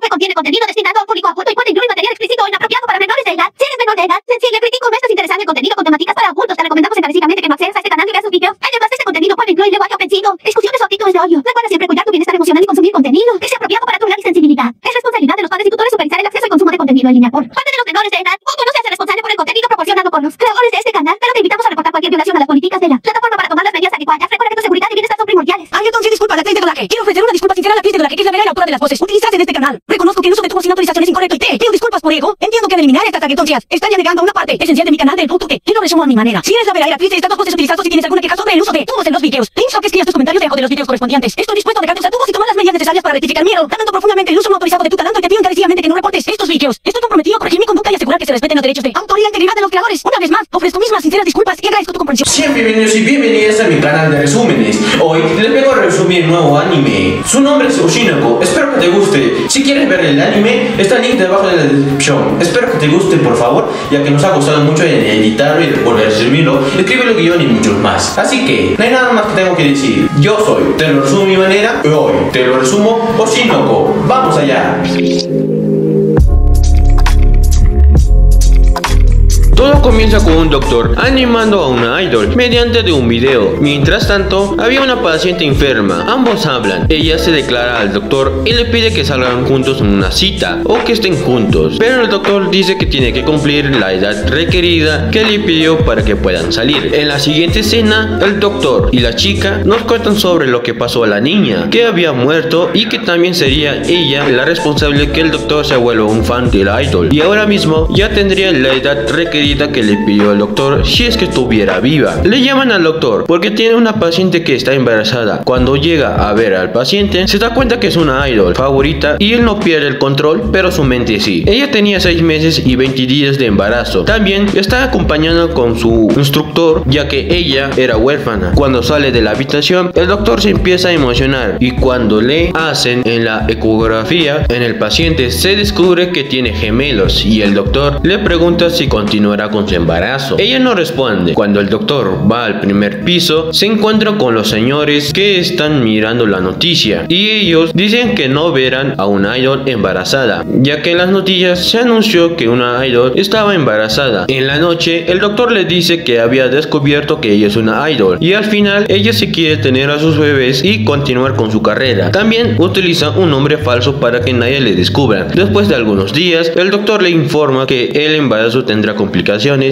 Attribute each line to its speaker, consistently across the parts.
Speaker 1: que contiene contenido destinado a un público adulto y puede incluir material explícito o inapropiado para menores de edad. Si eres menor de edad, si le critico no estás interesado en contenido con temáticas para adultos, te recomendamos encarecidamente que no accedas a este canal y veas sus videos. Además, este contenido puede incluir lenguaje ofensivo, discusiones o títulos de odio. Recuerda siempre cuidar tu bienestar emocional y consumir contenido que sea apropiado para tu edad y sensibilidad. Es responsabilidad de los padres y tutores supervisar el acceso y consumo de contenido en línea por parte de los menores de edad. Google no se hace responsable por el contenido proporcionado por los creadores de este canal, pero te invitamos a reportar cualquier violación a las políticas de la plataforma para tomar las medidas adecuadas. Recuerda que tu seguridad y bienestar son primordiales.
Speaker 2: Ay, entonces disculpa la actriz de doblaje. Quiero ofrecer una disculpa sincera a la actriz de doblaje, que es la verdadera autora de las voces utilizadas en este canal. Reconozco que el uso de tu voz sin autorización es incorrecto y te pido disculpas por ello. Entiendo que eliminar estas advertencias estaría negando una parte esencial de mi canal del que yo lo resumo a mi manera. Si eres la verdadera actriz de estas dos voces utilizadas si tienes alguna queja sobre el uso de tu voz en los videos, a que escribas tus comentarios debajo de los videos correspondientes. Estoy dispuesto a dejar de usar tu voz y tomar las medidas necesarias para rectificar miedo, tanto profundamente el uso no autorizado de tu talento y te pido encarecidamente que no reportes estos videos. Estoy comprometido a corregir mi conducta y asegurar que se respeten los derechos de autoría e integridad de los creadores. Una vez más, ofrezco mis más sinceras disculpas y agradezco tu comprensión.
Speaker 3: Sean bienvenidos y bienvenidas a mi canal de resúmenes. Hoy les vengo a resumir un nuevo anime. Su nombre es Oshinoko. Espero que te guste. Si quieres ver el anime, está el link debajo de la descripción. Espero te guste, por favor, ya que nos ha costado mucho editarlo y volver a servirlo. Escribe el guion y muchos más. Así que, no hay nada más que tengo que decir. Yo soy, te lo resumo a mi manera. Hoy te lo resumo Oshinoko. Vamos allá. Todo comienza con un doctor animando a una idol mediante de un video. Mientras tanto, había una paciente enferma. Ambos hablan. Ella se declara al doctor y le pide que salgan juntos en una cita o que estén juntos. Pero el doctor dice que tiene que cumplir la edad requerida que le pidió para que puedan salir. En la siguiente escena, el doctor y la chica nos cuentan sobre lo que pasó a la niña, que había muerto y que también sería ella la responsable que el doctor se vuelva un fan del idol. Y ahora mismo ya tendría la edad requerida que le pidió el doctor si es que estuviera viva. Le llaman al doctor porque tiene una paciente que está embarazada. Cuando llega a ver al paciente, se da cuenta que es una idol favorita y él no pierde el control, pero su mente sí. Ella tenía 6 meses y 20 días de embarazo. También está acompañando con su instructor ya que ella era huérfana. Cuando sale de la habitación, el doctor se empieza a emocionar y cuando le hacen en la ecografía en el paciente se descubre que tiene gemelos y el doctor le pregunta si continúa con su embarazo. Ella no responde. Cuando el doctor va al primer piso, se encuentra con los señores que están mirando la noticia y ellos dicen que no verán a una idol embarazada, ya que en las noticias se anunció que una idol estaba embarazada. En la noche, el doctor le dice que había descubierto que ella es una idol y al final ella se quiere tener a sus bebés y continuar con su carrera. También utiliza un nombre falso para que nadie le descubra. Después de algunos días, el doctor le informa que el embarazo tendrá complicaciones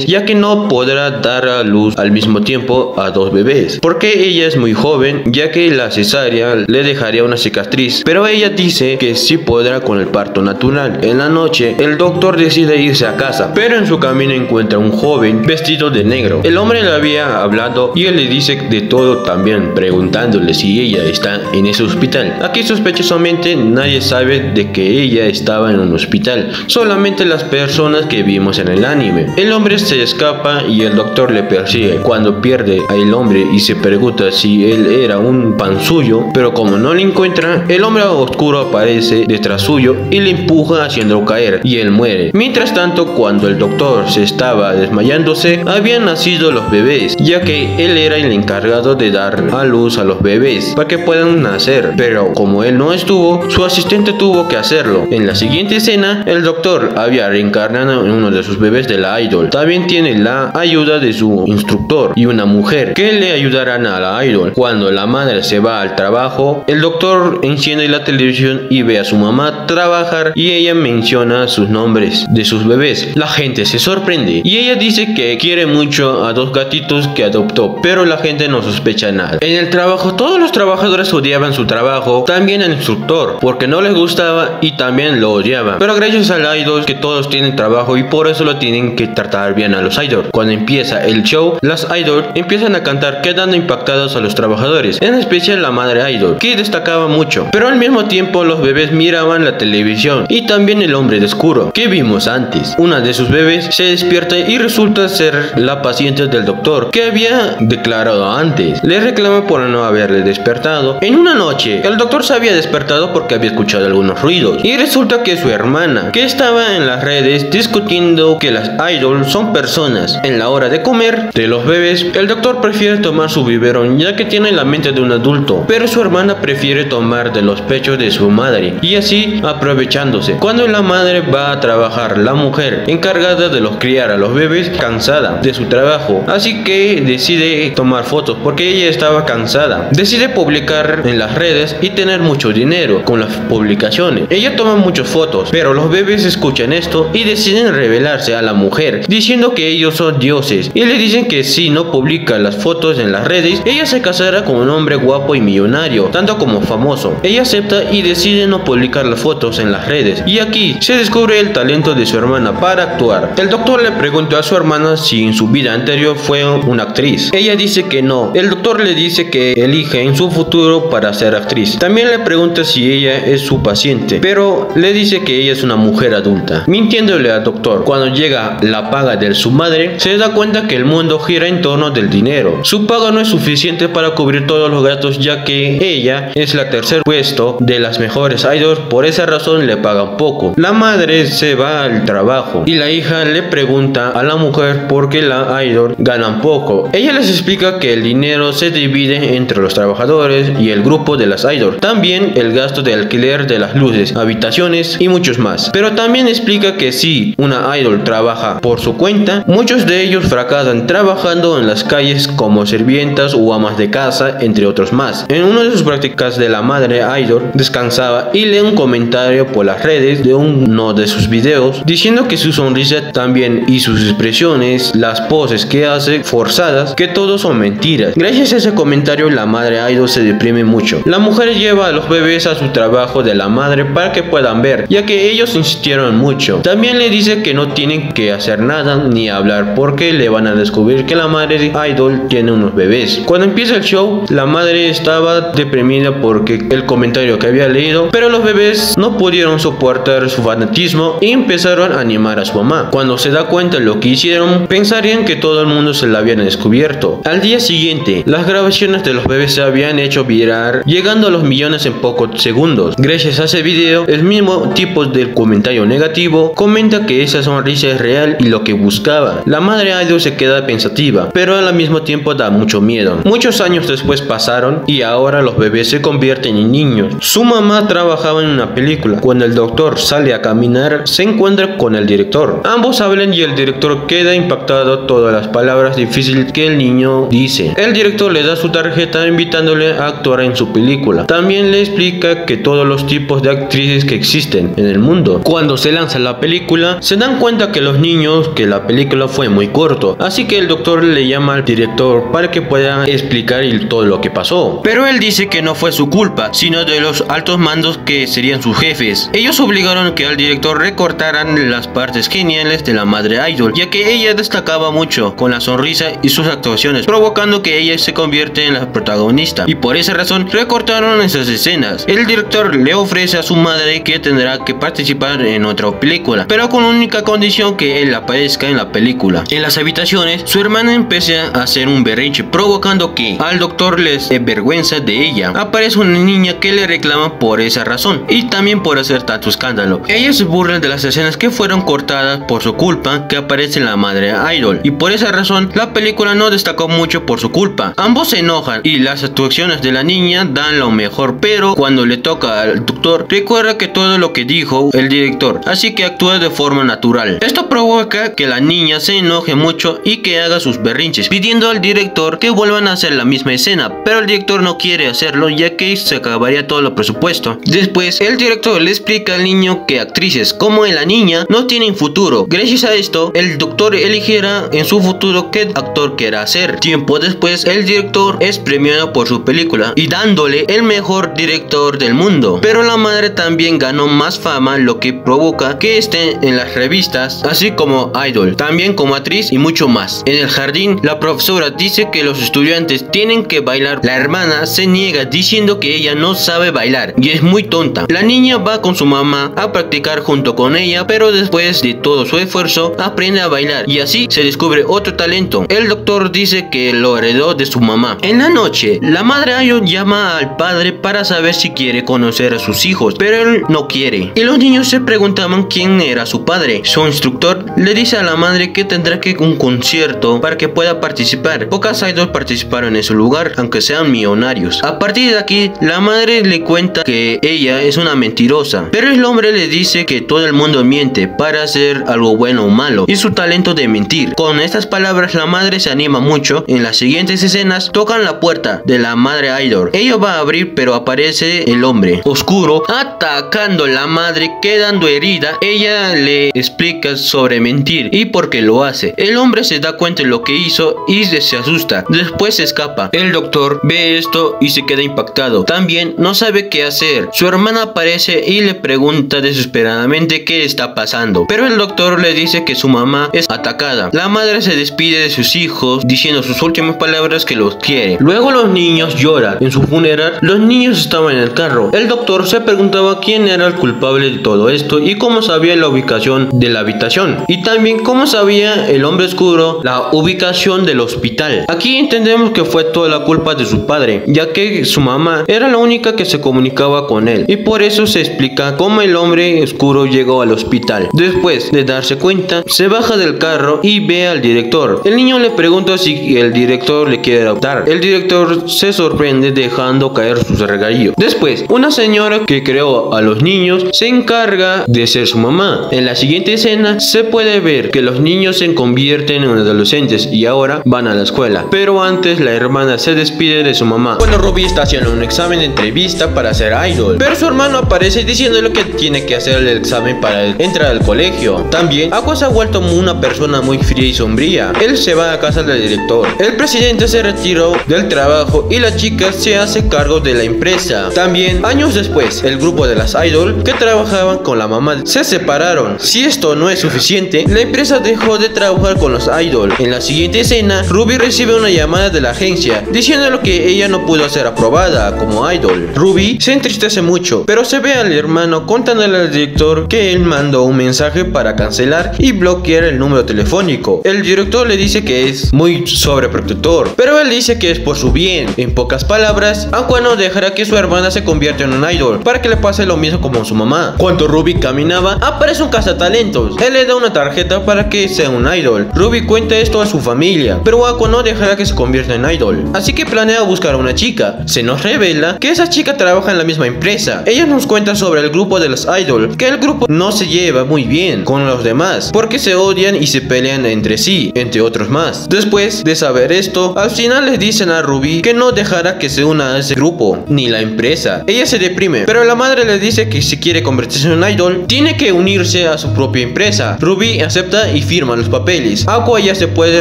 Speaker 3: ya que no podrá dar a luz al mismo tiempo a dos bebés. Porque ella es muy joven ya que la cesárea le dejaría una cicatriz. Pero ella dice que sí podrá con el parto natural. En la noche el doctor decide irse a casa pero en su camino encuentra un joven vestido de negro. El hombre le había hablado y él le dice de todo también preguntándole si ella está en ese hospital. Aquí sospechosamente nadie sabe de que ella estaba en un hospital. Solamente las personas que vimos en el anime. El hombre se escapa y el doctor le persigue. Cuando pierde al hombre y se pregunta si él era un pan suyo, pero como no le encuentra, el hombre oscuro aparece detrás suyo y le empuja haciéndolo caer y él muere. Mientras tanto, cuando el doctor se estaba desmayándose, habían nacido los bebés, ya que él era el encargado de dar a luz a los bebés para que puedan nacer, pero como él no estuvo, su asistente tuvo que hacerlo. En la siguiente escena, el doctor había reencarnado en uno de sus bebés de la También tiene la ayuda de su instructor y una mujer que le ayudarán a la idol. Cuando la madre se va al trabajo, el doctor enciende la televisión y ve a su mamá trabajar y ella menciona sus nombres de sus bebés. La gente se sorprende y ella dice que quiere mucho a dos gatitos que adoptó, pero la gente no sospecha nada. En el trabajo todos los trabajadores odiaban su trabajo, también el instructor, porque no les gustaba y también lo odiaban. Pero gracias al idol que todos tienen trabajo y por eso lo tienen que tratar bien a los idols. Cuando empieza el show, las idols empiezan a cantar quedando impactados a los trabajadores, en especial la madre idol, que destacaba mucho. Pero al mismo tiempo los bebés miraban la televisión y también el hombre de oscuro, que vimos antes. Una de sus bebés se despierta y resulta ser la paciente del doctor, que había declarado antes. Le reclama por no haberle despertado. En una noche, el doctor se había despertado porque había escuchado algunos ruidos. Y resulta que su hermana, que estaba en las redes discutiendo que las idols son personas. En la hora de comer de los bebés, el doctor prefiere tomar su biberón ya que tiene la mente de un adulto, pero su hermana prefiere tomar de los pechos de su madre y así aprovechándose. Cuando la madre va a trabajar, la mujer encargada de los criar a los bebés cansada de su trabajo, así que decide tomar fotos porque ella estaba cansada. Decide publicar en las redes y tener mucho dinero con las publicaciones. Ella toma muchas fotos, pero los bebés escuchan esto y deciden revelarse a la mujer, diciendo que ellos son dioses y le dicen que si no publica las fotos en las redes, ella se casará con un hombre guapo y millonario, tanto como famoso. Ella acepta y decide no publicar las fotos en las redes. Y aquí se descubre el talento de su hermana para actuar. El doctor le preguntó a su hermana si en su vida anterior fue una actriz. Ella dice que no. El doctor le dice que elige en su futuro para ser actriz. También le pregunta si ella es su paciente, pero le dice que ella es una mujer adulta. Mintiéndole al doctor, cuando llega la paga de su madre, se da cuenta que el mundo gira en torno del dinero. Su paga no es suficiente para cubrir todos los gastos ya que ella es la tercer puesto de las mejores idols, por esa razón le pagan poco. La madre se va al trabajo y la hija le pregunta a la mujer por qué la idol ganan poco. Ella les explica que el dinero se divide entre los trabajadores y el grupo de las idols. También el gasto de alquiler de las luces, habitaciones y muchos más. Pero también explica que si una idol trabaja por su cuenta, muchos de ellos fracasan trabajando en las calles como sirvientas o amas de casa, entre otros más. En una de sus prácticas de la madre idol descansaba y lee un comentario por las redes de uno de sus videos diciendo que su sonrisa también y sus expresiones, las poses que hace forzadas, que todo son mentiras. Gracias a ese comentario la madre idol se deprime mucho. La mujer lleva a los bebés a su trabajo de la madre para que puedan ver, ya que ellos insistieron mucho. También le dice que no tienen que hacer nada ni hablar porque le van a descubrir que la madre idol tiene unos bebés. Cuando empieza el show, la madre estaba deprimida porque el comentario que había leído, pero los bebés no pudieron soportar su fanatismo y empezaron a animar a su mamá. Cuando se da cuenta de lo que hicieron, pensarían que todo el mundo se la habían descubierto. Al día siguiente, las grabaciones de los bebés se habían hecho virar, llegando a los millones en pocos segundos. Gracias a ese video, el mismo tipo de comentario negativo comenta que esa sonrisa es real y lo que buscaba. La madre idol se queda pensativa, pero al mismo tiempo da mucho miedo. Muchos años después pasaron y ahora los bebés se convierten en niños. Su mamá trabajaba en una película. Cuando el doctor sale a caminar, se encuentra con el director. Ambos hablan y el director queda impactado todas las palabras difíciles que el niño dice. El director le da su tarjeta invitándole a actuar en su película. También le explica que todos los tipos de actrices que existen en el mundo. Cuando se lanza la película, se dan cuenta que los niños que la película fue muy corto. Así que el doctor le llama al director para que pueda explicar todo lo que pasó. Pero él dice que no fue su culpa, sino de los altos mandos que serían sus jefes. Ellos obligaron que al director recortaran las partes geniales de la madre idol, ya que ella destacaba mucho con la sonrisa y sus actuaciones, provocando que ella se convierte en la protagonista. Y por esa razón recortaron esas escenas. El director le ofrece a su madre que tendrá que participar en otra película, pero con única condición que él aparezca en la película. En las habitaciones, su hermana empieza a hacer un berrinche, provocando que al doctor les dé vergüenza de ella. Aparece una niña que le reclama por esa razón y también por hacer tanto escándalo. Ella se burla de las escenas que fueron cortadas por su culpa que aparece la madre idol y por esa razón la película no destacó mucho por su culpa. Ambos se enojan y las actuaciones de la niña dan lo mejor, pero cuando le toca al doctor recuerda que todo lo que dijo el director, así que actúa de forma natural. Esto provoca que la niña se enoje mucho y que haga sus berrinches, pidiendo al director que vuelvan a hacer la misma escena, pero el director no quiere hacerlo ya que se acabaría todo el presupuesto. Después, el director le explica al niño que actrices como la niña no tienen futuro. Gracias a esto, el doctor eligiera en su futuro qué actor quiera hacer. Tiempo después, el director es premiado por su película y dándole el mejor director del mundo. Pero la madre también ganó más fama, lo que provoca que esté en las revistas, así como idol, también como actriz y mucho más. En el jardín, la profesora dice que los estudiantes tienen que bailar. La hermana se niega diciendo que ella no sabe bailar y es muy tonta. La niña va con su mamá a practicar junto con ella, pero después de todo su esfuerzo aprende a bailar y así se descubre otro talento. El doctor dice que lo heredó de su mamá. En la noche, la madre Ayo llama al padre para saber si quiere conocer a sus hijos, pero él no quiere. Y los niños se preguntaban quién era su padre. Su instructor le dice a la madre que tendrá que un concierto para que pueda participar. Pocas idols participaron en ese lugar, aunque sean millonarios. A partir de aquí, la madre le cuenta que ella es una mentirosa, pero el hombre le dice que todo el mundo miente para hacer algo bueno o malo y su talento de mentir. Con estas palabras la madre se anima mucho. En las siguientes escenas tocan la puerta de la madre idol. Ella va a abrir pero aparece el hombre oscuro atacando a la madre quedando herida. Ella le explica sobre mentir y por qué lo hace. El hombre se da cuenta de lo que hizo y se asusta. Después se escapa. El doctor ve esto y se queda impactado. También no sabe qué hacer. Su hermana aparece y le pregunta desesperadamente qué está pasando. Pero el doctor le dice que su mamá es atacada. La madre se despide de sus hijos diciendo sus últimas palabras que los quiere. Luego los niños lloran. En su funeral los niños estaban en el carro. El doctor se preguntaba quién era el culpable de todo esto y cómo sabía la ubicación de la habitación. Y también cómo sabía el hombre oscuro la ubicación del hospital. Aquí entendemos que fue toda la culpa de su padre, ya que su mamá era la única que se comunicaba con él. Y por eso se explica cómo el hombre oscuro llegó al hospital. Después de darse cuenta, se baja del carro y ve al director. El niño le pregunta si el director le quiere adoptar. El director se sorprende dejando caer sus regalillos. Después, una señora que creó a los niños se encarga de ser su mamá. En la siguiente escena se puede ver que los niños se convierten en adolescentes y ahora van a la escuela. Pero antes la hermana se despide de su mamá. Cuando Ruby está haciendo un examen de entrevista para ser idol. Pero su hermano aparece diciéndole que tiene que hacer el examen para entrar al colegio. También, Aqua se ha vuelto una persona muy fría y sombría. Él se va a casa del director. El presidente se retiró del trabajo y la chica se hace cargo de la empresa. También, años después, el grupo de las idol que trabajaban con la mamá se separaron. Si esto no es suficiente, la empresa dejó de trabajar con los idol. En la siguiente escena, Ruby recibe una llamada de la agencia diciéndole que ella no pudo ser aprobada como idol. Ruby se entristece mucho, pero se ve al hermano contándole al director que él mandó un mensaje para cancelar y bloquear el número telefónico. El director le dice que es muy sobreprotector, pero él dice que es por su bien. En pocas palabras, Aqua no dejará que su hermana se convierta en un idol para que le pase lo mismo como su mamá. Cuando Ruby caminaba, aparece un cazatalentos. Él le da una tarjeta para que sea un idol. Ruby cuenta esto a su familia, pero Aqua no dejará que se convierta en idol. Así que planea buscar a una chica. Se nos revela que esa chica trabaja en la misma empresa. Ella nos cuenta sobre el grupo de los idol, que el grupo no se lleva muy bien con los demás, porque se odian y se pelean entre sí, entre otros más. Después de saber esto, al final le dicen a Ruby que no dejará que se una a ese grupo, ni la empresa. Ella se deprime, pero la madre le dice que si quiere convertirse en un idol, tiene que unirse a su propia empresa. Ruby acepta y firma los papeles. Aqua ya se puede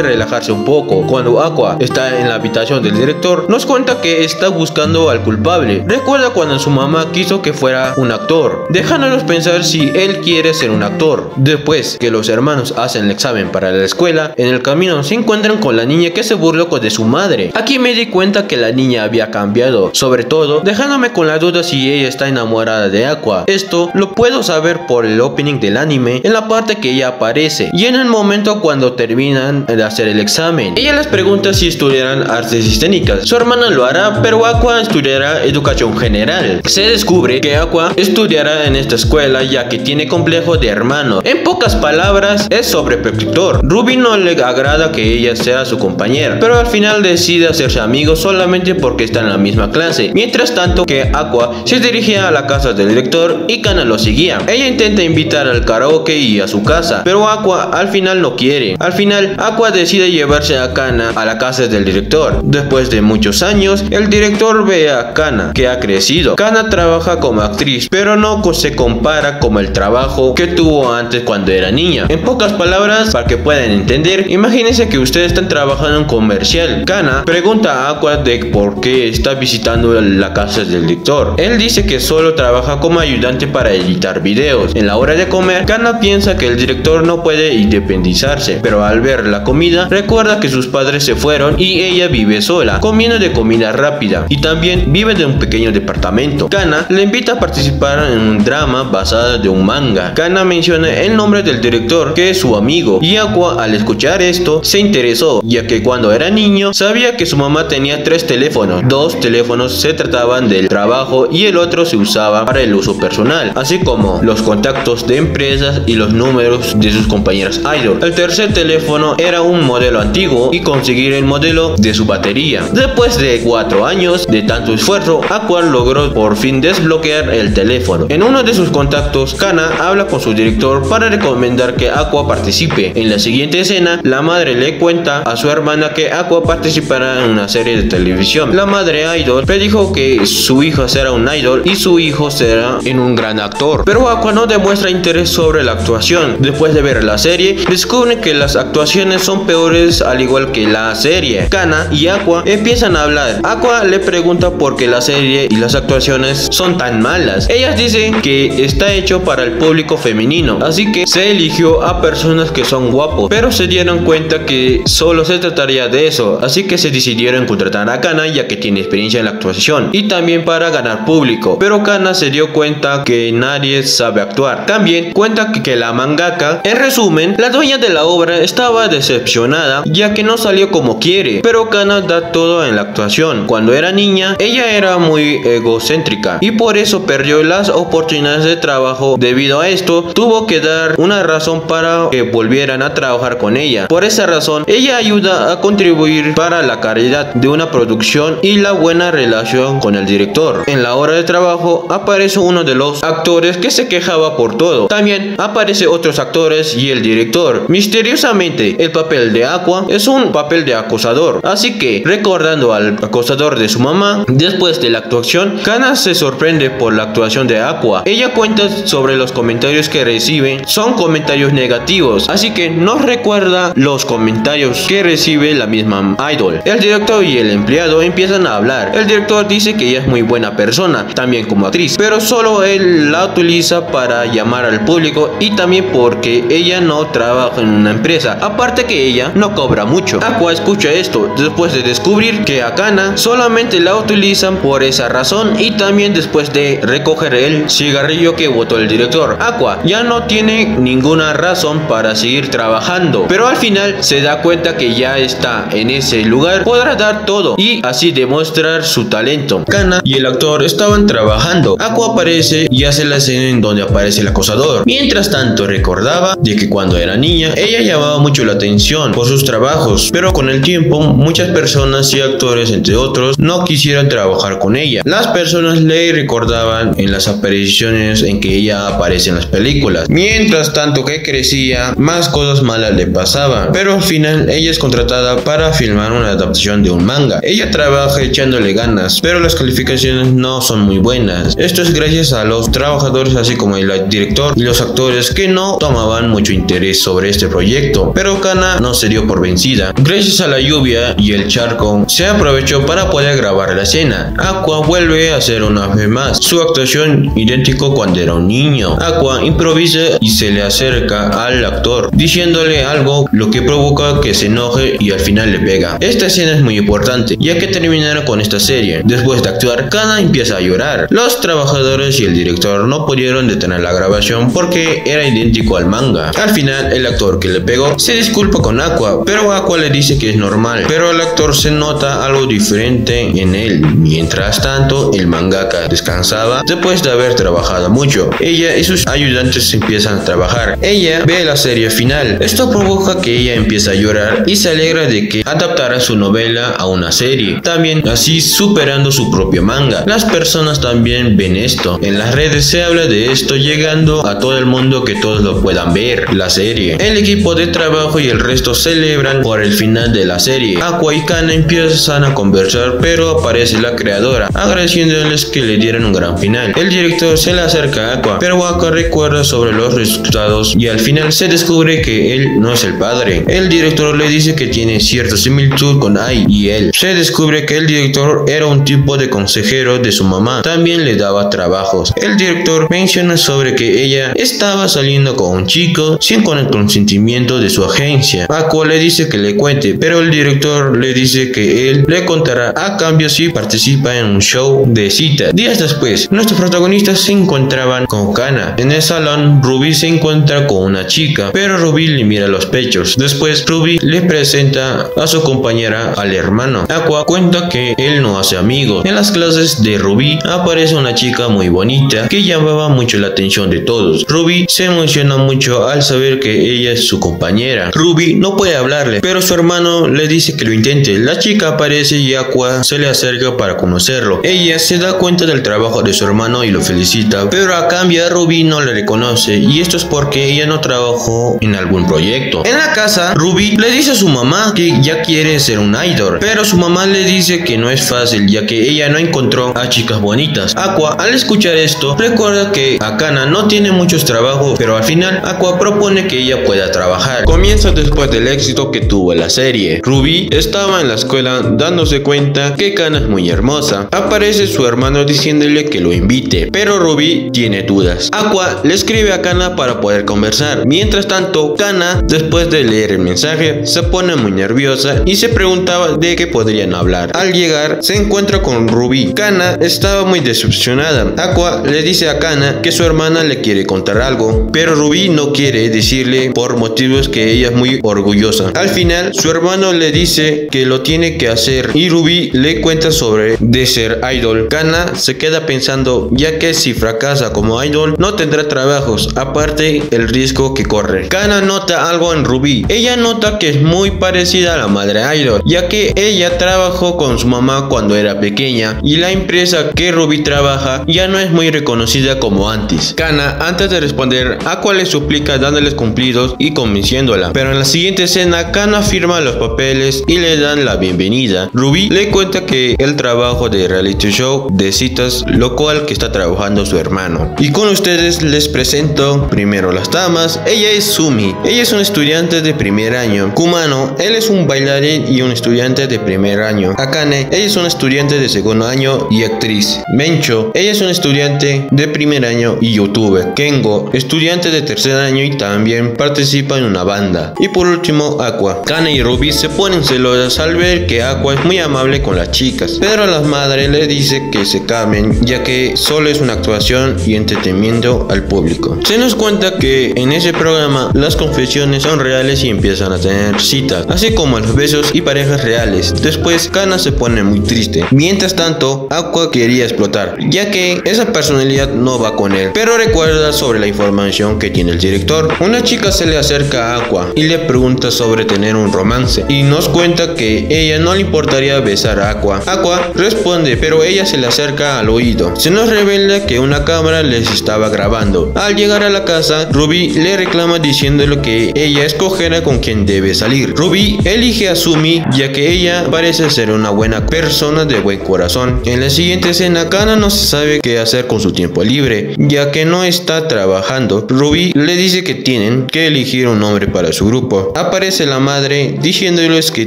Speaker 3: relajarse un poco. Cuando Aqua está en la habitación del director, nos cuenta que está buscando al culpable. Recuerda cuando su mamá quiso que fuera un actor, dejándonos pensar si él quiere ser un actor. Después que los hermanos hacen el examen para la escuela, en el camino se encuentran con la niña que se burló de su madre. Aquí me di cuenta que la niña había cambiado, sobre todo dejándome con la duda si ella está enamorada de Aqua. Esto lo puedo saber por el opening del anime en la parte que ella aparece y en el momento cuando terminan de hacer el examen. Ella les pregunta si estudiarán artes escénicas. Su hermana lo hará, pero Aqua estudiará educación general. Se descubre que Aqua estudiará en esta escuela ya que tiene complejo de hermano. En pocas palabras, es sobreprotector. Ruby no le agrada que ella sea su compañera, pero al final decide hacerse amigo solamente porque está en la misma clase. Mientras tanto que Aqua se dirigía a la casa del director y Kana lo seguía. Ella intenta invitar al karaoke y a su casa, pero Aqua al final no quiere. Al final, Aqua decide llevarse a Kana a la casa del director. Después de muchos años, el director ve a Kana, que ha crecido. Kana trabaja como actriz, pero no se compara como el trabajo que tuvo antes cuando era niña. En pocas palabras, para que puedan entender, imagínense que ustedes están trabajando en un comercial. Kana pregunta a Aqua de por qué está visitando la casa del director. Él dice que solo trabaja como ayudante para editar videos. En la hora de comer, Kana piensa que el director no puede independizarse, pero al ver la comida, recuerda que sus padres se fueron y ella vive sola, comiendo de comida rápida y también vive de un pequeño departamento. Kana le invita a participar en un drama basado de un manga. Kana menciona el nombre del director, que es su amigo, y Aqua al escuchar esto se interesó, ya que cuando era niño sabía que su mamá tenía tres teléfonos. Dos teléfonos se trataban del trabajo y el otro se usaba para el uso personal, así como los contactos de empresas y los números de sus compañeros compañeras idol. El tercer teléfono era un modelo antiguo y conseguir el modelo de su batería. Después de cuatro años de tanto esfuerzo, Aqua logró por fin desbloquear el teléfono. En uno de sus contactos, Kana habla con su director para recomendar que Aqua participe. En la siguiente escena, la madre le cuenta a su hermana que Aqua participará en una serie de televisión. La madre idol predijo que su hija será un idol y su hijo será en un gran actor. Pero Aqua no demuestra interés sobre la actuación. Después de ver la serie, descubre que las actuaciones son peores al igual que la serie. Kana y Aqua empiezan a hablar. Aqua le pregunta por qué la serie y las actuaciones son tan malas. Ellas dicen que está hecho para el público femenino, así que se eligió a personas que son guapos, pero se dieron cuenta que solo se trataría de eso, así que se decidieron contratar a Kana ya que tiene experiencia en la actuación y también para ganar público. Pero Kana se dio cuenta que nadie sabe actuar. También cuenta que, que la mangaka, en resumen, la dueña de la obra estaba decepcionada ya que no salió como quiere, pero Kana da todo en la actuación. Cuando era niña, ella era muy egocéntrica y por eso perdió las oportunidades de trabajo. Debido a esto, tuvo que dar una razón para que volvieran a trabajar con ella. Por esa razón, ella ayuda a contribuir para la calidad de una producción y la buena relación con el director. En la hora de trabajo aparece uno de los actores que se quejaba por todo. También aparece otros actores y el director. Misteriosamente, el papel de Aqua es un papel de acosador. Así que, recordando al acosador de su mamá, después de la actuación, Kana se sorprende por la actuación de Aqua. Ella cuenta sobre los comentarios que recibe. Son comentarios negativos. Así que no recuerda los comentarios que recibe la misma idol. El director y el empleado empiezan a hablar. El director dice que ella es muy buena persona, también como actriz, pero solo él la utiliza para llamar al público y también porque ella no trabaja en una empresa. Aparte que ella no cobra mucho. Aqua escucha esto después de descubrir que a Kana solamente la utilizan por esa razón y también después de recoger el cigarrillo que votó el director. Aqua ya no tiene ninguna razón para seguir trabajando, pero al final se da cuenta que ya está en ese lugar, podrá dar todo y así demostrar su talento. Kana y el actor estaban trabajando. Aqua aparece y hace la escena en donde aparece el acosador. Mientras tanto recordaba de que cuando era niña ella llamaba mucho la atención por sus trabajos, pero con el tiempo muchas personas y actores entre otros no quisieron trabajar con ella. Las personas le recordaban en las apariciones en que ella aparece en las películas. Mientras tanto que crecía, más cosas malas le pasaban, pero al final ella es contratada para filmar una adaptación de un manga. Ella trabaja echándole ganas, pero las calificaciones no son muy buenas. Esto es gracias a los trabajadores así como el director y los actores que no tomaban mucho interés sobre este proyecto, pero Kana no se dio por vencida. Gracias a la lluvia y el charco, se aprovechó para poder grabar la escena. Aqua vuelve a hacer una vez más su actuación idéntico cuando era un niño. Aqua improvisa y se le acerca al actor, diciéndole algo lo que provoca que se enoje y al final le pega. Esta escena es muy importante, ya que terminará con esta serie. Después de actuar, Kana empieza a llorar. Los trabajadores y el director no pudieron detener la grabación porque era idéntico al manga. Al final, el actor que le pegó se disculpa con Aqua, pero Aqua le dice que es normal. Pero el actor se nota algo diferente en él. Mientras tanto, el mangaka descansaba después de haber trabajado mucho. Ella y sus ayudantes empiezan a trabajar. Ella ve la serie final. Esto provoca que ella empiece a llorar y se alegra de que adaptara su novela a una serie. También así superando su propio manga. Las personas también ven esto. En las redes se habla de esto llegando a todo el mundo que todos lo puedan ver. La serie. El equipo de trabajo y el resto celebran por el final de la serie. Aqua y Kana empiezan a conversar pero aparece la creadora agradeciéndoles que le dieran un gran final. El director se le acerca a Aqua pero Aqua recuerda sobre los resultados y al final se descubre que él no es el padre. El director le dice que tiene cierta similitud con Ai y él. Se descubre que el director era un tipo de consejero de su mamá. También le daba trabajos. El director menciona sobre que ella estaba saliendo con un chico sin con el consentimiento de su agencia. Aqua le dice que le cuente, pero el director le dice que él le contará a cambio si participa en un show de cita. Días después, nuestros protagonistas se encontraban con Kana. En el salón, Ruby se encuentra con una chica, pero Ruby le mira los pechos. Después, Ruby le presenta a su compañera al hermano. Aqua cuenta que él no hace amigos. En las clases de Ruby aparece una chica muy bonita que llamaba mucho la atención de todos. Ruby se emociona mucho al saber que ella es su compañera. Ruby no puede hablarle, pero su hermano le dice que lo intente. La chica aparece y Aqua se le acerca para conocerlo. Ella se da cuenta del trabajo de su hermano y lo felicita, pero a cambio Ruby no le reconoce y esto es porque ella no trabajó en algún proyecto. En la casa, Ruby le dice a su mamá que ya quiere ser un idol, pero su mamá le dice que no es fácil ya que ella no encontró a chicas bonitas. Aqua al escuchar esto recuerda que Akana no tiene muchos trabajos, pero al final Aqua propone que ella pueda trabajar. Comienza después del éxito que tuvo la serie. Ruby estaba en la escuela dándose cuenta que Kana es muy hermosa. Aparece su hermano diciéndole que lo invite, pero Ruby tiene dudas. Aqua le escribe a Kana para poder conversar. Mientras tanto, Kana, después de leer el mensaje, se pone muy nerviosa y se preguntaba de qué podrían hablar. Al llegar, se encuentra con Ruby. Kana estaba muy decepcionada. Aqua le dice a Kana que su hermana le quiere contar algo, pero Ruby no quiere decirle por motivos que ella es muy orgullosa. Al final, su hermano le dice que lo tiene que hacer y Ruby le cuenta sobre de ser idol. Kana se queda pensando ya que si fracasa como idol no tendrá trabajos, aparte el riesgo que corre. Kana nota algo en Ruby. Ella nota que es muy parecida a la madre idol, ya que ella trabajó con su mamá cuando era pequeña y la empresa que Ruby trabaja ya no es muy reconocida como antes. Kana antes de responder, Aqua le suplica dándoles cumplidos y convenciéndola, pero en la siguiente escena Kana firma los papeles y le dan la bienvenida. Ruby le cuenta que el trabajo de reality show de citas, lo cual que está trabajando su hermano. Y con ustedes les presento primero las damas. Ella es Sumi. Ella es un estudiante de primer año. Kumano, él es un bailarín y un estudiante de primer año. Akane, ella es una estudiante de segundo año y actriz. Mencho, ella es un estudiante de primer año y youtuber. Kengo, estudiante de tercer año y también participa en una banda. Y por último, Aqua. Kane y Ruby se ponen celosas al ver que Aqua es muy amable con las chicas, pero la madre le dice que se calmen ya que solo es una actuación y entretenimiento al público. Se nos cuenta que en ese programa las confesiones son reales y empiezan a tener citas, así como los besos y parejas reales. Después Kana se pone muy triste. Mientras tanto, Aqua quería explotar, ya que esa personalidad no va con él, pero recuerda sobre la información que tiene el director. Una chica se le acerca a Aqua y le pregunta sobre tener un romance y nos cuenta que ella no le importaría besar a Aqua. Aqua responde, pero ella se le acerca al oído. Se nos revela que una cámara les estaba grabando. Al llegar a la casa, Ruby le reclama diciéndole que ella escogerá con quien debe salir. Ruby elige a Sumi ya que ella parece ser una buena persona de buen corazón. En la siguiente escena, Kana no se sabe qué hacer con su tiempo libre, ya que no está trabajando. Ruby le dice que tienen que elegir un nombre para su grupo. Aparece la madre diciéndoles que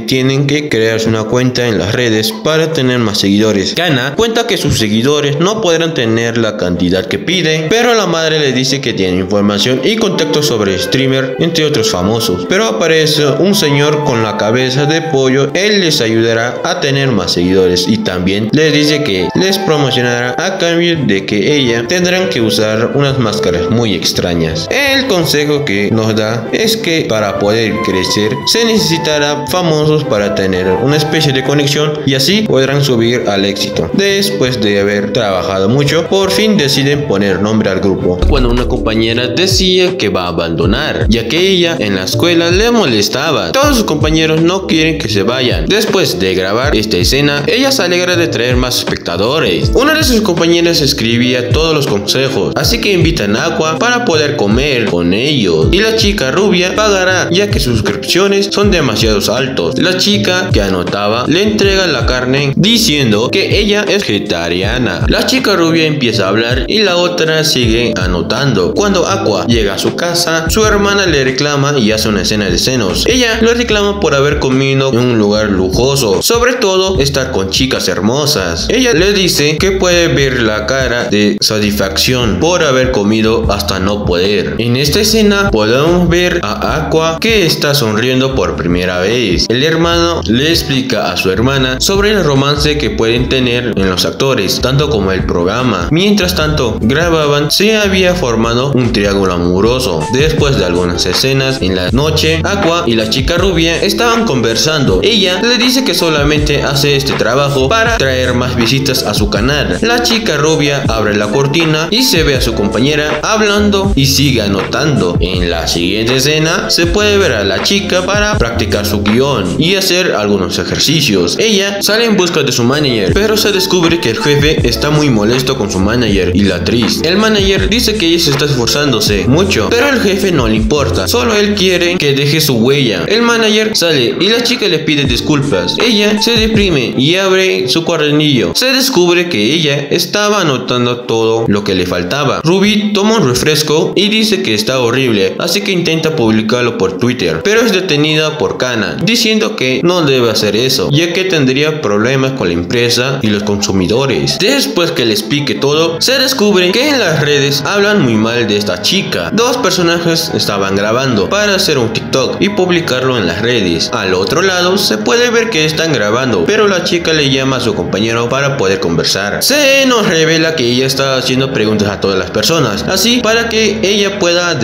Speaker 3: tienen que crearse una cuenta en las redes para tener más seguidores. Kana cuenta que sus seguidores no podrán tener la cantidad que pide, pero la madre le dice que tiene información y contactos sobre streamer, entre otros famosos. Pero aparece un señor con la cabeza de pollo, él les ayudará a tener más seguidores y también les dice que les promocionará a cambio de que ella tendrán que usar unas máscaras muy extrañas. El consejo que nos da es que para poder crecer se necesitará famosos para tener una especie de conexión y así podrán subir al éxito. Después de haber trabajado mucho, por fin deciden poner nombre al grupo. Cuando una compañera decía que va a abandonar, ya que ella en la escuela le molestaba. Todos sus compañeros no quieren que se vayan. Después de grabar esta escena, ella se alegra de traer más espectadores. Una de sus compañeras escribía todos los consejos, así que invitan a Aqua para poder comer con ellos. Y la chica rubia pagará, ya que sus suscripciones son demasiado altos. La chica que anotaba le entrega la carne diciendo que ella es vegetariana. La chica rubia empieza a hablar y la otra sigue anotando. Cuando Aqua llega a su casa, su hermana le reclama y hace una escena de senos. Ella le reclama por haber comido en un lugar lujoso, sobre todo estar con chicas hermosas. Ella le dice que puede ver la cara de satisfacción por haber comido hasta no poder. En esta escena podemos ver a Aqua que está sonriendo por primera vez. El hermano le explica a su hermana sobre el romance que pueden tener en los actores, tanto como el programa. Mientras tanto, grababan, se había formado un triángulo amoroso. Después de algunas escenas en la noche, Aqua y la chica rubia estaban conversando. Ella le dice que solamente hace este trabajo para traer más visitas a su canal. La chica rubia abre la cortina y se ve a su compañera hablando y sigue anotando. En la siguiente escena se puede ver a la chica para practicar su guion y hacer algunos ejercicios. Ella sale en busca de su manager, pero se descubre que el jefe está muy molesto con su manager y la actriz. El manager dice que ella se está esforzándose mucho, pero al jefe no le importa, solo él quiere que deje su huella. El manager sale y la chica le pide disculpas. Ella se deprime y abre su cuadernillo. Se descubre que ella estaba anotando todo lo que le faltaba. Ruby toma un refresco y dice que está horrible, así que intenta publicarlo por Twitter, pero es detenida por Kana, diciendo que no debe hacer eso, ya que tendría problemas con la empresa y los consumidores. Después que le explique todo, se descubre que en las redes hablan muy mal de esta chica. Dos personajes estaban grabando para hacer un TikTok y publicarlo en las redes. Al otro lado se puede ver que están grabando, pero la chica le llama a su compañero para poder conversar. Se nos revela que ella está haciendo preguntas a todas las personas, así para que ella pueda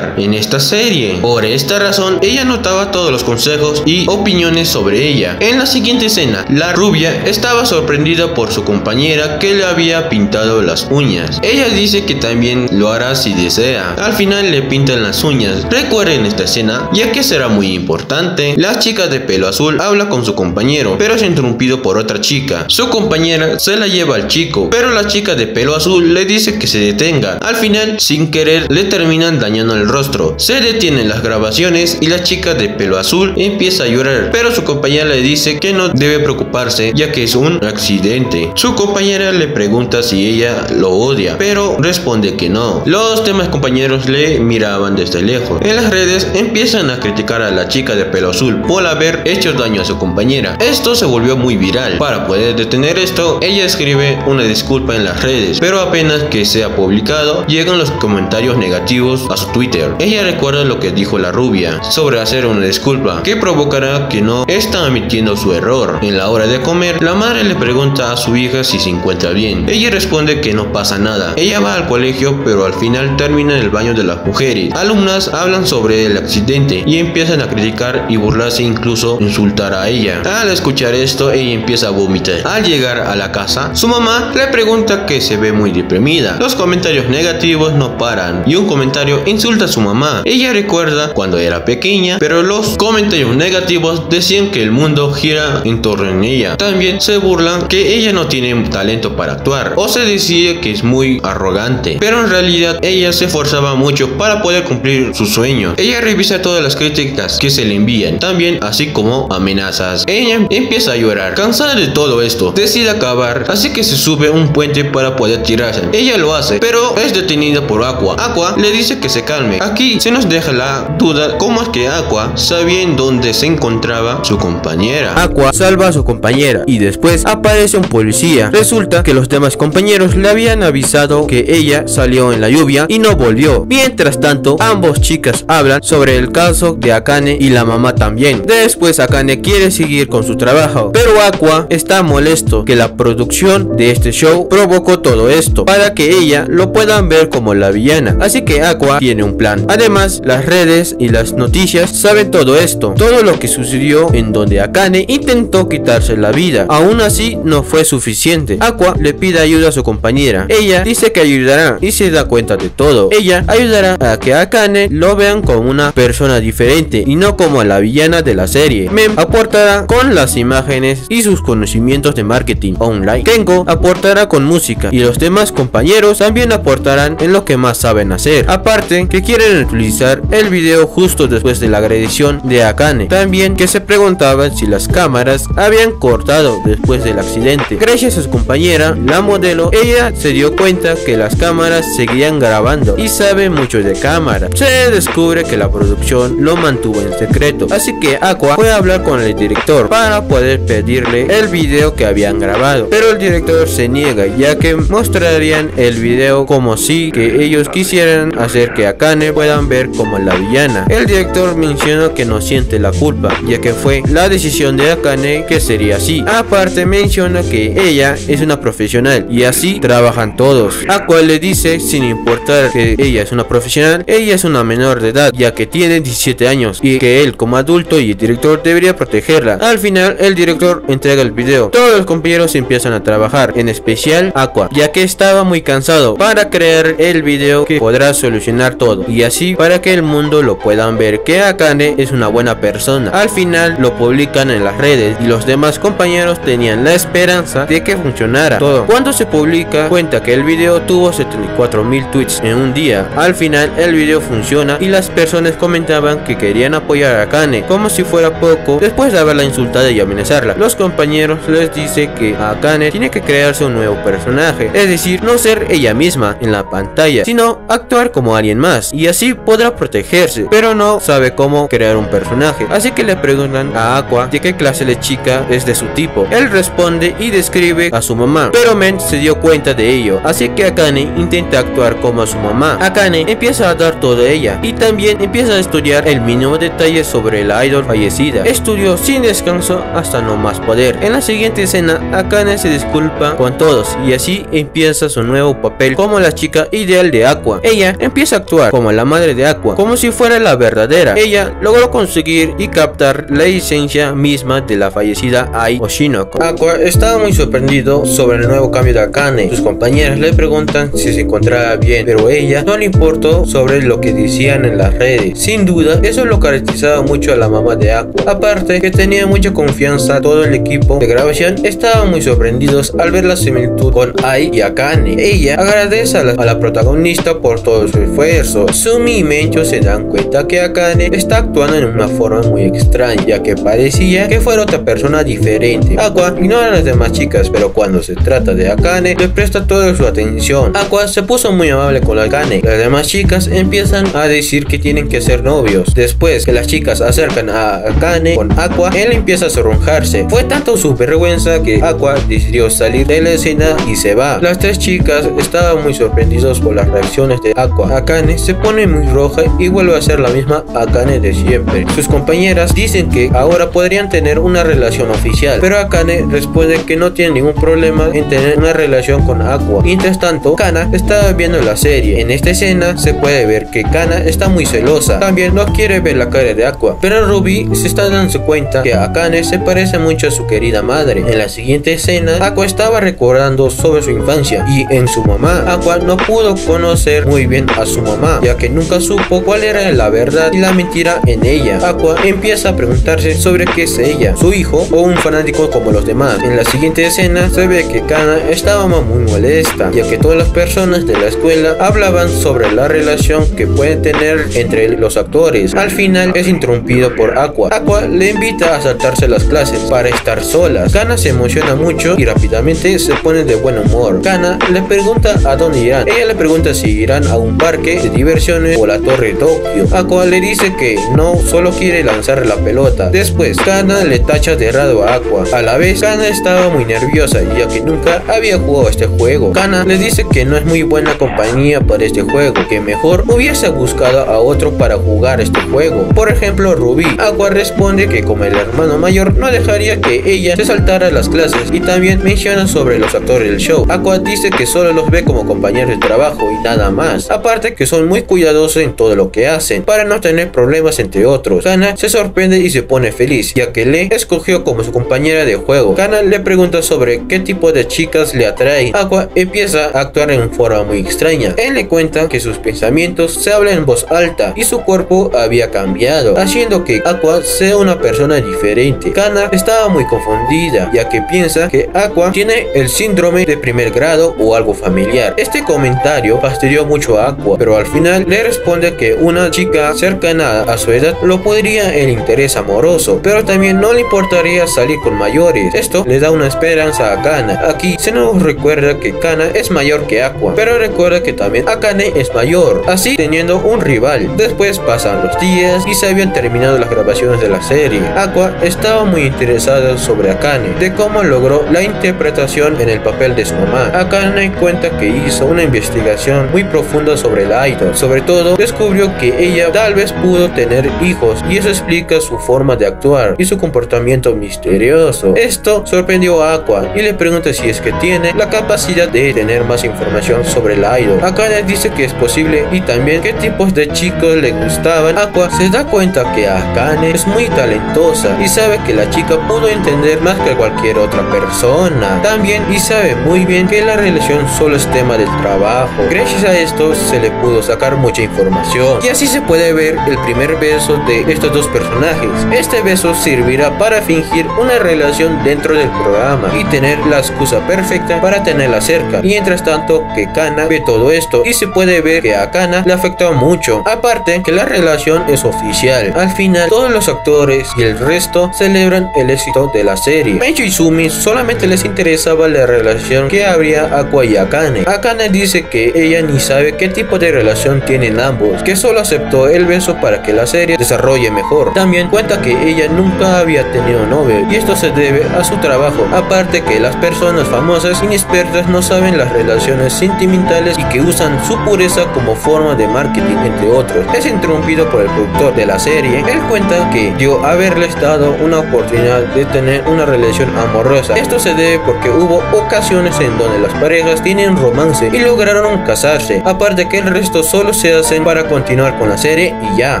Speaker 3: en esta serie. Por esta razón, ella notaba todos los consejos y opiniones sobre ella. En la siguiente escena, la rubia estaba sorprendida por su compañera que le había pintado las uñas. Ella dice que también lo hará si desea. Al final le pintan las uñas. Recuerden esta escena, ya que será muy importante. La chica de pelo azul habla con su compañero, pero es interrumpido por otra chica. Su compañera se la lleva al chico, pero la chica de pelo azul le dice que se detenga. Al final, sin querer, le terminan dañando el rostro. Se detienen las grabaciones y la chica de pelo azul empieza a llorar, pero su compañera le dice que no debe preocuparse ya que es un accidente. Su compañera le pregunta si ella lo odia, pero responde que no. Los demás compañeros le miraban desde lejos. En las redes empiezan a criticar a la chica de pelo azul por haber hecho daño a su compañera. Esto se volvió muy viral. Para poder detener esto, ella escribe una disculpa en las redes, pero apenas que sea publicado, llegan los comentarios negativos a Twitter. Ella recuerda lo que dijo la rubia sobre hacer una disculpa, que provocará que no está admitiendo su error. En la hora de comer, la madre le pregunta a su hija si se encuentra bien. Ella responde que no pasa nada. Ella va al colegio, pero al final termina en el baño de las mujeres. Alumnas hablan sobre el accidente y empiezan a criticar y burlarse, incluso insultar a ella. Al escuchar esto, ella empieza a vomitar. Al llegar a la casa, su mamá le pregunta que se ve muy deprimida. Los comentarios negativos no paran y un comentario insulta a su mamá. Ella recuerda cuando era pequeña, pero los comentarios negativos decían que el mundo gira en torno a ella. También se burlan que ella no tiene talento para actuar o se decía que es muy arrogante, pero en realidad ella se esforzaba mucho para poder cumplir sus sueños. Ella revisa todas las críticas que se le envían, también así como amenazas. Ella empieza a llorar, cansada de todo esto, decide acabar, así que se sube un puente para poder tirarse. Ella lo hace, pero es detenida por Aqua. Aqua le dice que se calme. Aquí se nos deja la duda cómo es que Aqua sabía en dónde se encontraba su compañera.
Speaker 4: Aqua salva a su compañera y después aparece un policía. Resulta que los demás compañeros le habían avisado que ella salió en la lluvia y no volvió. Mientras tanto, ambos chicas hablan sobre el caso de Akane y la mamá también. Después Akane quiere seguir con su trabajo, pero Aqua está molesto que la producción de este show provocó todo esto para que ella lo puedan ver como la villana. Así que Aqua tiene un plan. Además, las redes y las noticias saben todo esto, todo lo que sucedió en donde Akane intentó quitarse la vida. Aún así, no fue suficiente. Aqua le pide ayuda a su compañera. Ella dice que ayudará y se da cuenta de todo. Ella ayudará a que Akane lo vean como una persona diferente y no como la villana de la serie. Mem aportará con las imágenes y sus conocimientos de marketing online. Kengo aportará con música y los demás compañeros también aportarán en lo que más saben hacer. Aparte que quieren utilizar el video justo después de la agresión de Akane. También que se preguntaban si las cámaras habían cortado después del accidente. Gracias a su compañera, la modelo, ella se dio cuenta que las cámaras seguían grabando y sabe mucho de cámara. Se descubre que la producción lo mantuvo en secreto. Así que Aqua fue a hablar con el director para poder pedirle el video que habían grabado. Pero el director se niega ya que mostrarían el video como si que ellos quisieran hacer que Akane puedan ver como la villana. El director menciona que no siente la culpa ya que fue la decisión de Akane que sería así. Aparte menciona que ella es una profesional y así trabajan todos. Aqua le dice sin importar que ella es una profesional, ella es una menor de edad ya que tiene 17 años y que él como adulto y el director debería protegerla. Al final el director entrega el video. Todos los compañeros empiezan a trabajar, en especial Aqua, ya que estaba muy cansado para crear el video que podrá solucionar todo
Speaker 3: y así para que el mundo lo puedan ver que Akane es una buena persona. Al final lo publican en las redes y los demás compañeros tenían la esperanza de que funcionara todo. Cuando se publica cuenta que el video tuvo 74 mil tweets en un día. Al final el video funciona y las personas comentaban que querían apoyar a Akane como si fuera poco después de haberla insultado y amenazarla. Los compañeros les dice que Akane tiene que crearse un nuevo personaje, es decir, no ser ella misma en la pantalla, sino actuar como alguien más y así podrá protegerse, pero no sabe cómo crear un personaje. Así que le preguntan a Aqua de qué clase de chica es de su tipo. Él responde y describe a su mamá, pero Men se dio cuenta de ello, así que Akane intenta actuar como a su mamá. Akane empieza a dar todo de ella y también empieza a estudiar el mínimo detalle sobre la idol fallecida. Estudió sin descanso hasta no más poder. En la siguiente escena, Akane se disculpa con todos y así empieza su nuevo papel como la chica ideal de Aqua. Ella empieza a actuar como la madre de Aqua, como si fuera la verdadera. Ella logró conseguir y captar la esencia misma de la fallecida Ai Oshinoko. Aqua estaba muy sorprendido sobre el nuevo cambio de Akane. Sus compañeras le preguntan si se encontraba bien, pero ella no le importó sobre lo que decían en las redes. Sin duda, eso lo caracterizaba mucho a la mamá de Aqua. Aparte que tenía mucha confianza, todo el equipo de grabación estaban muy sorprendidos al ver la similitud con Ai y Akane. Ella agradece a la protagonista por todo su esfuerzo. Sumi y Mencho se dan cuenta que Akane está actuando en una forma muy extraña, ya que parecía que fuera otra persona diferente. Aqua ignora a las demás chicas, pero cuando se trata de Akane, le presta toda su atención. Aqua se puso muy amable con Akane. Las demás chicas empiezan a decir que tienen que ser novios. Después que las chicas acercan a Akane con Aqua, él empieza a sonrojarse. Fue tanto su vergüenza que Aqua decidió salir de la escena y se va. Las tres chicas estaban muy sorprendidos por las reacciones de Aqua. Akane se pone muy roja y vuelve a ser la misma Akane de siempre. Sus compañeras dicen que ahora podrían tener una relación oficial, pero Akane responde que no tiene ningún problema en tener una relación con Aqua. Mientras tanto, Kana está viendo la serie. En esta escena se puede ver que Kana está muy celosa. También no quiere ver la cara de Aqua, pero Ruby se está dando cuenta que Akane se parece mucho a su querida madre. En la siguiente escena, Aqua estaba recordando sobre su infancia y en su mamá. Aqua no pudo conocer muy bien a su mamá, ya que nunca supo cuál era la verdad y la mentira en ella. Aqua empieza a preguntarse sobre qué es ella, su hijo o un fanático como los demás. En la siguiente escena se ve que Kana estaba muy molesta, ya que todas las personas de la escuela hablaban sobre la relación que pueden tener entre los actores. Al final es interrumpido por Aqua. Aqua le invita a saltarse las clases para estar solas. Kana se emociona mucho y rápidamente se pone de buen humor. Kana le pregunta a dónde irán. Ella le pregunta si irán a un parque de diversiones o la torre Tokio. Aqua le dice que no, solo quiere lanzar la pelota. Después, Kana le tacha de errado a Aqua. A la vez, Kana estaba muy nerviosa ya que nunca había jugado este juego. Kana le dice que no es muy buena compañía para este juego, que mejor hubiese buscado a otro para jugar este juego. Por ejemplo, Ruby. Aqua responde que como el hermano mayor no dejaría que ella se saltara las clases y también menciona sobre los actores del show. Aqua dice que solo los ve como compañeros de trabajo y nada más. Aparte que son muy cuidadosos en todo lo que hacen para no tener problemas entre otros. Kana se sorprende y se pone feliz ya que le escogió como su compañera de juego. Kana le pregunta sobre qué tipo de chicas le atrae. Aqua empieza a actuar en forma muy extraña. Él le cuenta que sus pensamientos se hablan en voz alta y su cuerpo había cambiado, haciendo que Aqua sea una persona diferente. Kana estaba muy confundida ya que piensa que Aqua tiene el síndrome de primer grado o algo familiar. Este comentario fastidió mucho a Aqua, pero al final le responde que una chica cercana a su edad lo podría el interés amoroso, pero también no le importaría salir con mayores. Esto le da una esperanza a Kana. Aquí se nos recuerda que Kana es mayor que Aqua, pero recuerda que también Akane es mayor, así teniendo un rival. Después pasan los días y se habían terminado las grabaciones de la serie. Aqua estaba muy interesada sobre Akane, de cómo logró la interpretación en el papel de su mamá. Akane cuenta que hizo una investigación muy profunda sobre la sobre todo descubrió que ella tal vez pudo tener hijos y eso explica su forma de actuar y su comportamiento misterioso. Esto sorprendió a Aqua y le pregunta si es que tiene la capacidad de tener más información sobre la idol. Akane dice que es posible y también qué tipos de chicos le gustaban. Aqua se da cuenta que Akane es muy talentosa y sabe que la chica pudo entender más que cualquier otra persona. También y sabe muy bien que la relación solo es tema del trabajo. Gracias a esto se le pudo sacar mucha información. Y así se puede ver el primer beso de estos dos personajes. Este beso servirá para fingir una relación dentro del programa y tener la excusa perfecta para tenerla cerca. Mientras tanto que Kana ve todo esto y se puede ver que a Kana le afecta mucho. Aparte que la relación es oficial. Al final todos los actores y el resto celebran el éxito de la serie. Mencho y Sumi solamente les interesaba la relación que habría Aqua y Akane. Akane dice que ella ni sabe qué tipo de relación tienen ambos, que solo aceptó el beso para que la serie desarrolle mejor. También cuenta que ella nunca había tenido novio y esto se debe a su trabajo. Aparte que las personas famosas inexpertas no saben las relaciones sentimentales y que usan su pureza como forma de marketing entre otros. Es interrumpido por el productor de la serie. Él cuenta que dio haberles dado una oportunidad de tener una relación amorosa. Esto se debe porque hubo ocasiones en donde las parejas tienen romance y lograron casarse. Aparte que el resto solo se hacen para continuar con la serie y ya.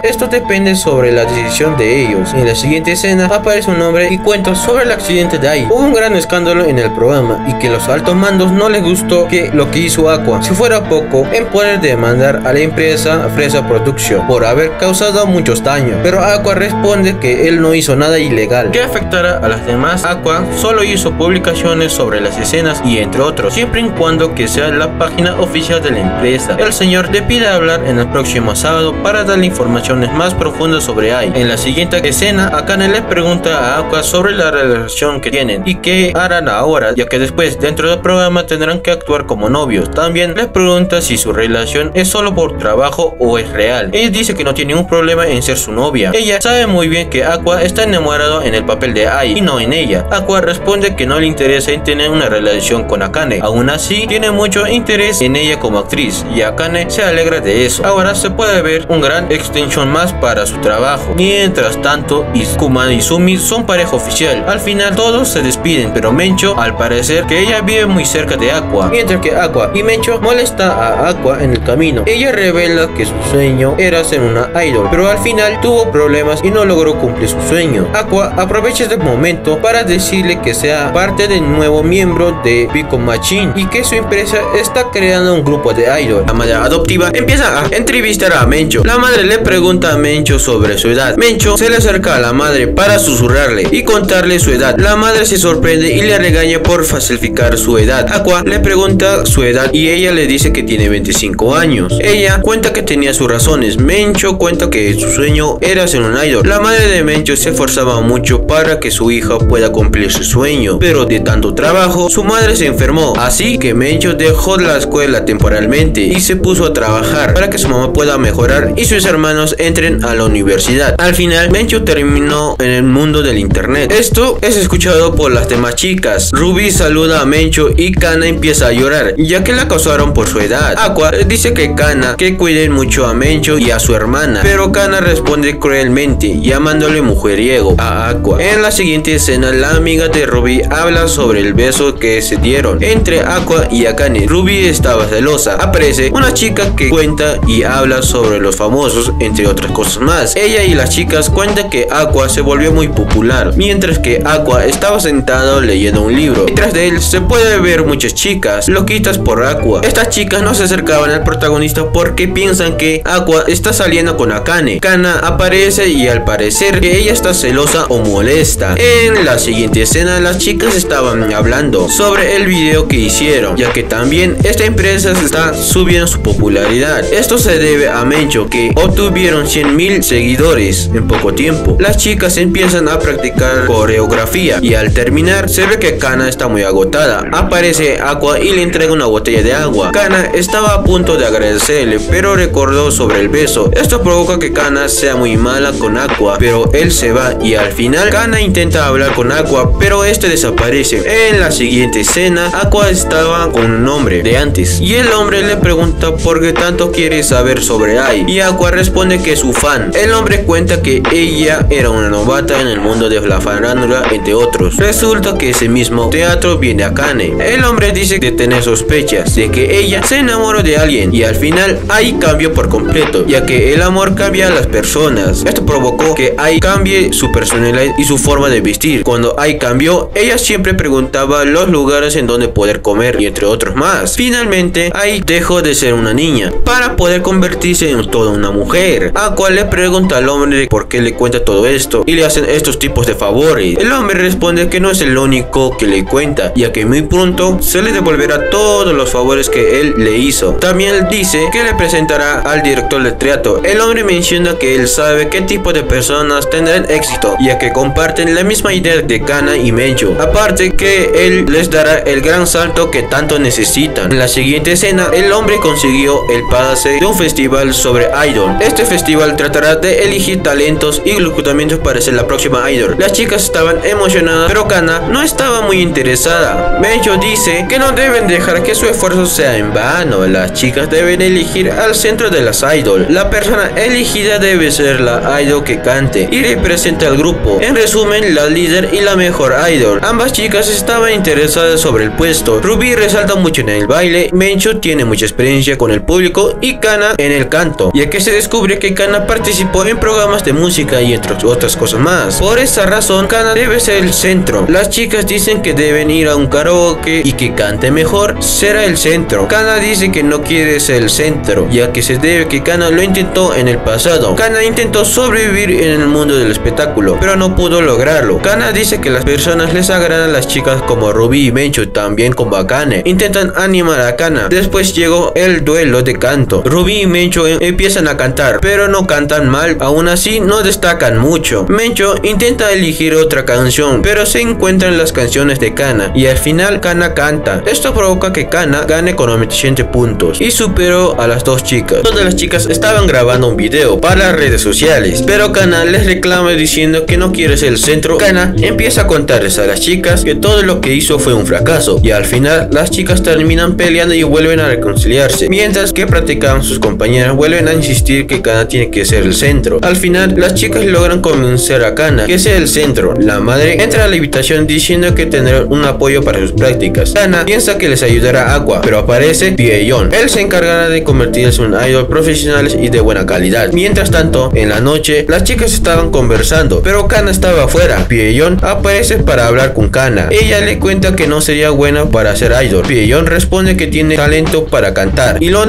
Speaker 3: Esto depende sobre la decisión de ellos. En la siguiente escena aparece un hombre y cuenta sobre el accidente de ahí. Hubo un gran escándalo en el programa y que los altos mandos no les gustó que lo que hizo Aqua. Si fuera poco, en poder demandar a la empresa Fresa Production por haber causado muchos daños. Pero Aqua responde que él no hizo nada ilegal que afectara a las demás. Aqua solo hizo publicaciones sobre las escenas y entre otros, siempre y cuando que sea la página oficial de la empresa. El señor pide hablar en el próximo sábado para darle informaciones más profundas sobre AI. En la siguiente escena, Akane le pregunta a Aqua sobre la relación que tienen y qué harán ahora, ya que después dentro del programa tendrán que actuar como novios. También le pregunta si su relación es solo por trabajo o es real. Ella dice que no tiene ningún problema en ser su novia. Ella sabe muy bien que Aqua está enamorado en el papel de Ai y no en ella. Aqua responde que no le interesa en tener una relación con Akane. Aún así, tiene mucho interés en ella como actriz y Akane se alegra de eso. Ahora se puede ver un gran extensión más para su trabajo. Mientras tanto, Kuma y Sumi son pareja oficial. Al final todos se despiden, pero Mencho al parecer que ella vive muy cerca de Aqua. Mientras que Aqua y Mencho molesta a Aqua en el camino. Ella revela que su sueño era ser una idol, pero al final tuvo problemas y no logró cumplir su sueño. Aqua aprovecha este momento para decirle que sea parte del nuevo miembro de Pico Machine y que su empresa está creando un grupo de idol. La madre adoptiva empieza a entrevistar a Mencho. La madre le pregunta a Mencho sobre su edad. Mencho se le acerca a la madre para susurrarle y contarle su edad. La madre se sorprende y le regaña por falsificar su edad. Aqua le pregunta su edad y ella le dice que tiene 25 años. Ella cuenta que tenía sus razones. Mencho cuenta que su sueño era ser un idol. La madre de Mencho se esforzaba mucho para que su hija pueda cumplir su sueño, pero de tanto trabajo su madre se enfermó, así que Mencho dejó la escuela temporalmente y se puso a trabajar para que su mamá pueda mejorar y sus hermanos entren a la universidad. Al final Mencho terminó en el mundo del internet. Esto es escuchado por las demás chicas. Ruby saluda a Mencho y Kana empieza a llorar, ya que la acosaron por su edad. Aqua dice que Kana que cuiden mucho a Mencho y a su hermana, pero Kana responde cruelmente, llamándole mujeriego a Aqua. En la siguiente escena, la amiga de Ruby habla sobre el beso que se dieron entre Aqua y Akane. Ruby estaba celosa. Aparece una chica que cuenta y habla sobre los famosos, entre otras cosas más. Ella y las chicas cuentan que Aqua se volvió muy popular, mientras que Aqua estaba sentado leyendo un libro. Detrás de él se puede ver muchas chicas, loquitas por Aqua. Estas chicas no se acercaban al protagonista porque piensan que Aqua está saliendo con Akane. Kana aparece y al parecer que ella está celosa o molesta. En la siguiente escena las chicas estaban hablando sobre el video que hicieron, ya que también esta empresa está subiendo su popularidad. Esto se debe a Mencho que obtuvieron 100 mil seguidores en poco tiempo. Las chicas empiezan a practicar coreografía y al terminar se ve que Kana está muy agotada. Aparece Aqua y le entrega una botella de agua. Kana estaba a punto de agradecerle, pero recordó sobre el beso. Esto provoca que Kana sea muy mala con Aqua, pero él se va y al final Kana intenta hablar con Aqua, pero este desaparece. En la siguiente escena, Aqua estaba con un hombre de antes y el hombre le pregunta por qué tanto quiere saber sobre Ai y Aqua responde que es su fan. El hombre cuenta que ella era una novata en el mundo de la farándula, entre otros. Resulta que ese mismo teatro viene a Kane. El hombre dice de tener sospechas de que ella se enamoró de alguien y al final Ai cambió por completo, ya que el amor cambia a las personas. Esto provocó que Ai cambie su personalidad y su forma de vestir. Cuando Ai cambió, ella siempre preguntaba los lugares en donde poder comer y entre otros más. Finalmente, Ai dejó de ser una niña para poder convertirse en toda una mujer. A cual le pregunta al hombre por qué le cuenta todo esto y le hacen estos tipos de favores. El hombre responde que no es el único que le cuenta, ya que muy pronto se le devolverá todos los favores que él le hizo. También dice que le presentará al director del teatro. El hombre menciona que él sabe qué tipo de personas tendrán éxito, ya que comparten la misma idea de Kana y Mencho. Aparte que él les dará el gran salto que tanto necesitan. En la siguiente escena, el hombre consiguió el pase de un festival sobre idol. Este festival tratará de elegir talentos y locutamientos para ser la próxima idol. Las chicas estaban emocionadas, pero Kana no estaba muy interesada. Mencho dice que no deben dejar que su esfuerzo sea en vano. Las chicas deben elegir al centro de las idol. La persona elegida debe ser la idol que cante y represente al grupo. En resumen, la líder y la mejor idol. Ambas chicas estaban interesadas sobre el puesto. Ruby resalta mucho en el baile, Mencho tiene mucha experiencia con el público y Kana en el canto, ya que se descubre que Kana participó en programas de música y entre otras cosas más. Por esa razón, Kana debe ser el centro. Las chicas dicen que deben ir a un karaoke y que cante mejor será el centro. Kana dice que no quiere ser el centro, ya que se debe que Kana lo intentó en el pasado. Kana intentó sobrevivir en el mundo del espectáculo, pero no pudo lograrlo. Kana dice que las personas les agradan a las chicas como Ruby y Mencho, también como Akane. Intentan animar a Kana. Después llegó el duelo de canto. Ruby y Mencho em- empiezan a cantar, pero no cantan mal. Aún así, no destacan mucho. Mencho intenta elegir otra canción, pero se encuentran las canciones de Kana. Y al final, Kana canta. Esto provoca que Kana gane con 87 puntos y superó a las dos chicas. Todas las chicas estaban grabando un video para redes sociales, pero Kana les reclama diciendo que no quiere ser el centro. Kana empieza a contarles a las chicas que todo lo que hizo fue un fracaso y al final las chicas terminan peleando y vuelven a reconciliarse, mientras que practicaban sus compañeras vuelven a insistir que Kana tiene que ser el centro. Al final las chicas logran convencer a Kana que sea el centro. La madre entra a la habitación diciendo que tendrá un apoyo para sus prácticas. Kana piensa que les ayudará Aqua, pero aparece Pieyon. Él se encargará de convertirse en idol profesionales y de buena calidad. Mientras tanto, en la noche, las chicas estaban conversando, pero Kana estaba afuera. Pieyon aparece para hablar con Kana. Ella le cuenta que no sería buena para ser idol. Pieyon responde que tiene talento para cantar y lo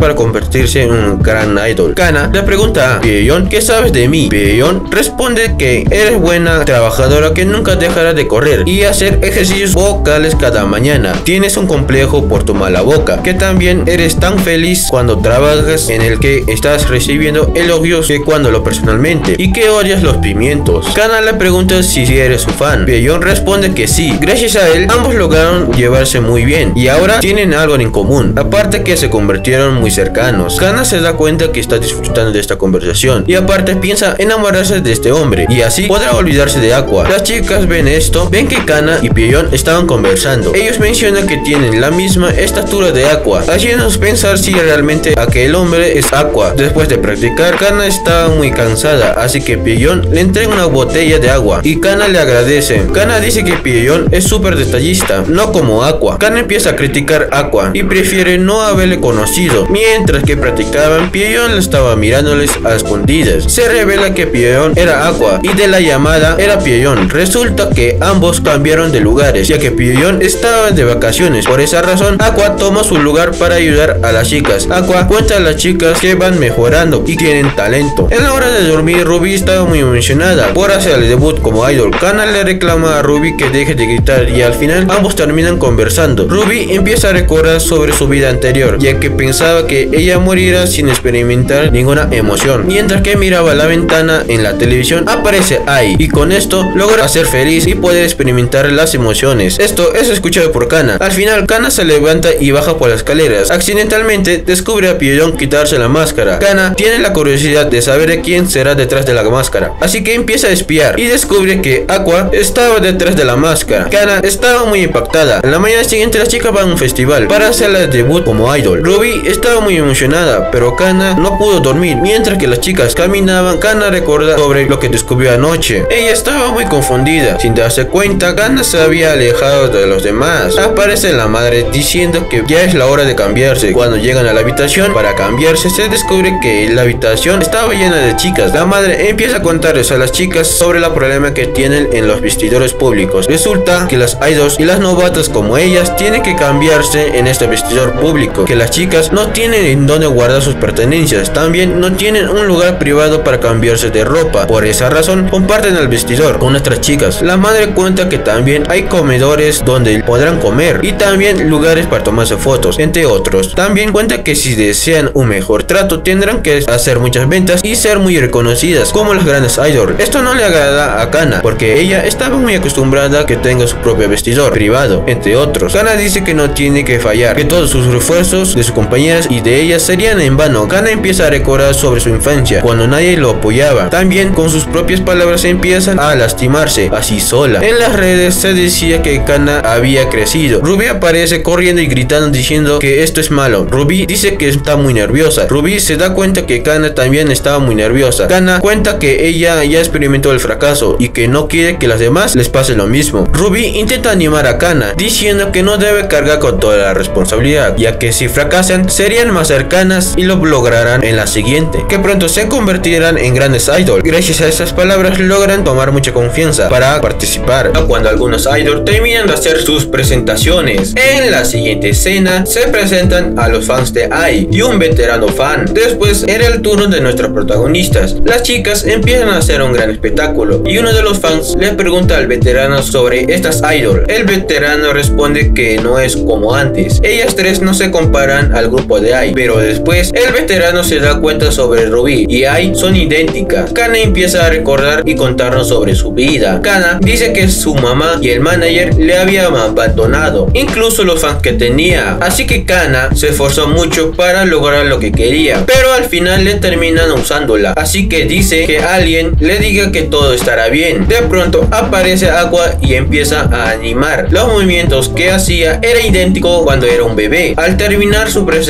Speaker 3: para convertirse en un gran idol. Kana le pregunta a Pieyon, ¿qué sabes de mí? Pieyon responde que eres buena trabajadora que nunca dejará de correr y hacer ejercicios vocales cada mañana. Tienes un complejo por tu mala boca, que también eres tan feliz cuando trabajas en el que estás recibiendo elogios que cuando lo personalmente y que odias los pimientos. Kana le pregunta si eres su fan. Pieyon responde que sí. Gracias a él, ambos lograron llevarse muy bien y ahora tienen algo en común. Aparte que se convirtieron muy cercanos. Kana se da cuenta que está disfrutando de esta conversación y aparte piensa enamorarse de este hombre y así podrá olvidarse de Aqua. Las chicas ven esto, ven que Kana y Pieyon estaban conversando. Ellos mencionan que tienen la misma estatura de Aqua, haciéndonos pensar si realmente aquel hombre es Aqua. Después de practicar, Kana estaba muy cansada, así que Pieyon le entrega una botella de agua y Kana le agradece. Kana dice que Pieyon es súper detallista, no como Aqua. Kana empieza a criticar Aqua y prefiere no haberle conocido. Mientras que practicaban, Pieyon le estaba mirándoles a escondidas. Se revela que Pieyon era Aqua y de la llamada era Pieyon. Resulta que ambos cambiaron de lugares, ya que Pieyon estaba de vacaciones. Por esa razón, Aqua toma su lugar para ayudar a las chicas. Aqua cuenta a las chicas que van mejorando y tienen talento. En la hora de dormir, Ruby estaba muy emocionada por hacer el debut como idol. Kana le reclama a Ruby que deje de gritar y al final ambos terminan conversando. Ruby empieza a recordar sobre su vida anterior, ya que pensaba que ella morirá sin experimentar ninguna emoción. Mientras que miraba la ventana en la televisión, aparece Ai y con esto logra ser feliz y poder experimentar las emociones. Esto es escuchado por Kana. Al final, Kana se levanta y baja por las escaleras. Accidentalmente descubre a Pieyon quitarse la máscara. Kana tiene la curiosidad de saber quién será detrás de la máscara, así que empieza a espiar y descubre que Aqua estaba detrás de la máscara. Kana estaba muy impactada. En la mañana siguiente las chicas van a un festival para hacer el debut como idol. Ruby estaba muy emocionada, pero Kana no pudo dormir. Mientras que las chicas caminaban, Kana recuerda sobre lo que descubrió anoche. Ella estaba muy confundida. Sin darse cuenta, Kana se había alejado de los demás. Aparece la madre diciendo que ya es la hora de cambiarse. Cuando llegan a la habitación para cambiarse, se descubre que la habitación estaba llena de chicas. La madre empieza a contarles a las chicas sobre el problema que tienen en los vestidores públicos. Resulta que las idols y las novatas como ellas tienen que cambiarse en este vestidor público, que las chicas no tienen en dónde guardar sus pertenencias, también no tienen un lugar privado para cambiarse de ropa. Por esa razón, comparten el vestidor con nuestras chicas. La madre cuenta que también hay comedores donde podrán comer y también lugares para tomarse fotos, entre otros. También cuenta que si desean un mejor trato tendrán que hacer muchas ventas y ser muy reconocidas como las grandes idols. Esto no le agrada a Kana porque ella estaba muy acostumbrada a que tenga su propio vestidor privado, entre otros. Kana dice que no tiene que fallar, que todos sus refuerzos de sus y de ella serían en vano. Kana empieza a recordar sobre su infancia, cuando nadie lo apoyaba. También con sus propias palabras empiezan a lastimarse, así sola. En las redes se decía que Kana había crecido. Ruby aparece corriendo y gritando diciendo que esto es malo. Ruby dice que está muy nerviosa. Ruby se da cuenta que Kana también estaba muy nerviosa. Kana cuenta que ella ya experimentó el fracaso y que no quiere que las demás les pase lo mismo. Ruby intenta animar a Kana diciendo que no debe cargar con toda la responsabilidad, ya que si fracasan serían más cercanas y lo lograrán en la siguiente, que pronto se convertirán en grandes idols. Gracias a estas palabras logran tomar mucha confianza para participar. Cuando algunos idols terminan de hacer sus presentaciones, en la siguiente escena se presentan a los fans de AI y un veterano fan. Después era el turno de nuestros protagonistas. Las chicas empiezan a hacer un gran espectáculo y uno de los fans le pregunta al veterano sobre estas idols. El veterano responde que no es como antes. Ellas tres no se comparan al grupo de AI, pero después el veterano se da cuenta sobre Ruby y AI son idénticas. Kana empieza a recordar y contarnos sobre su vida. Kana dice que su mamá y el manager le habían abandonado, incluso los fans que tenía. Así que Kana se esforzó mucho para lograr lo que quería, pero al final le terminan usándola. Así que dice que alguien le diga que todo estará bien. De pronto aparece Aqua y empieza a animar. Los movimientos que hacía era idéntico cuando era un bebé. Al terminar su presentación,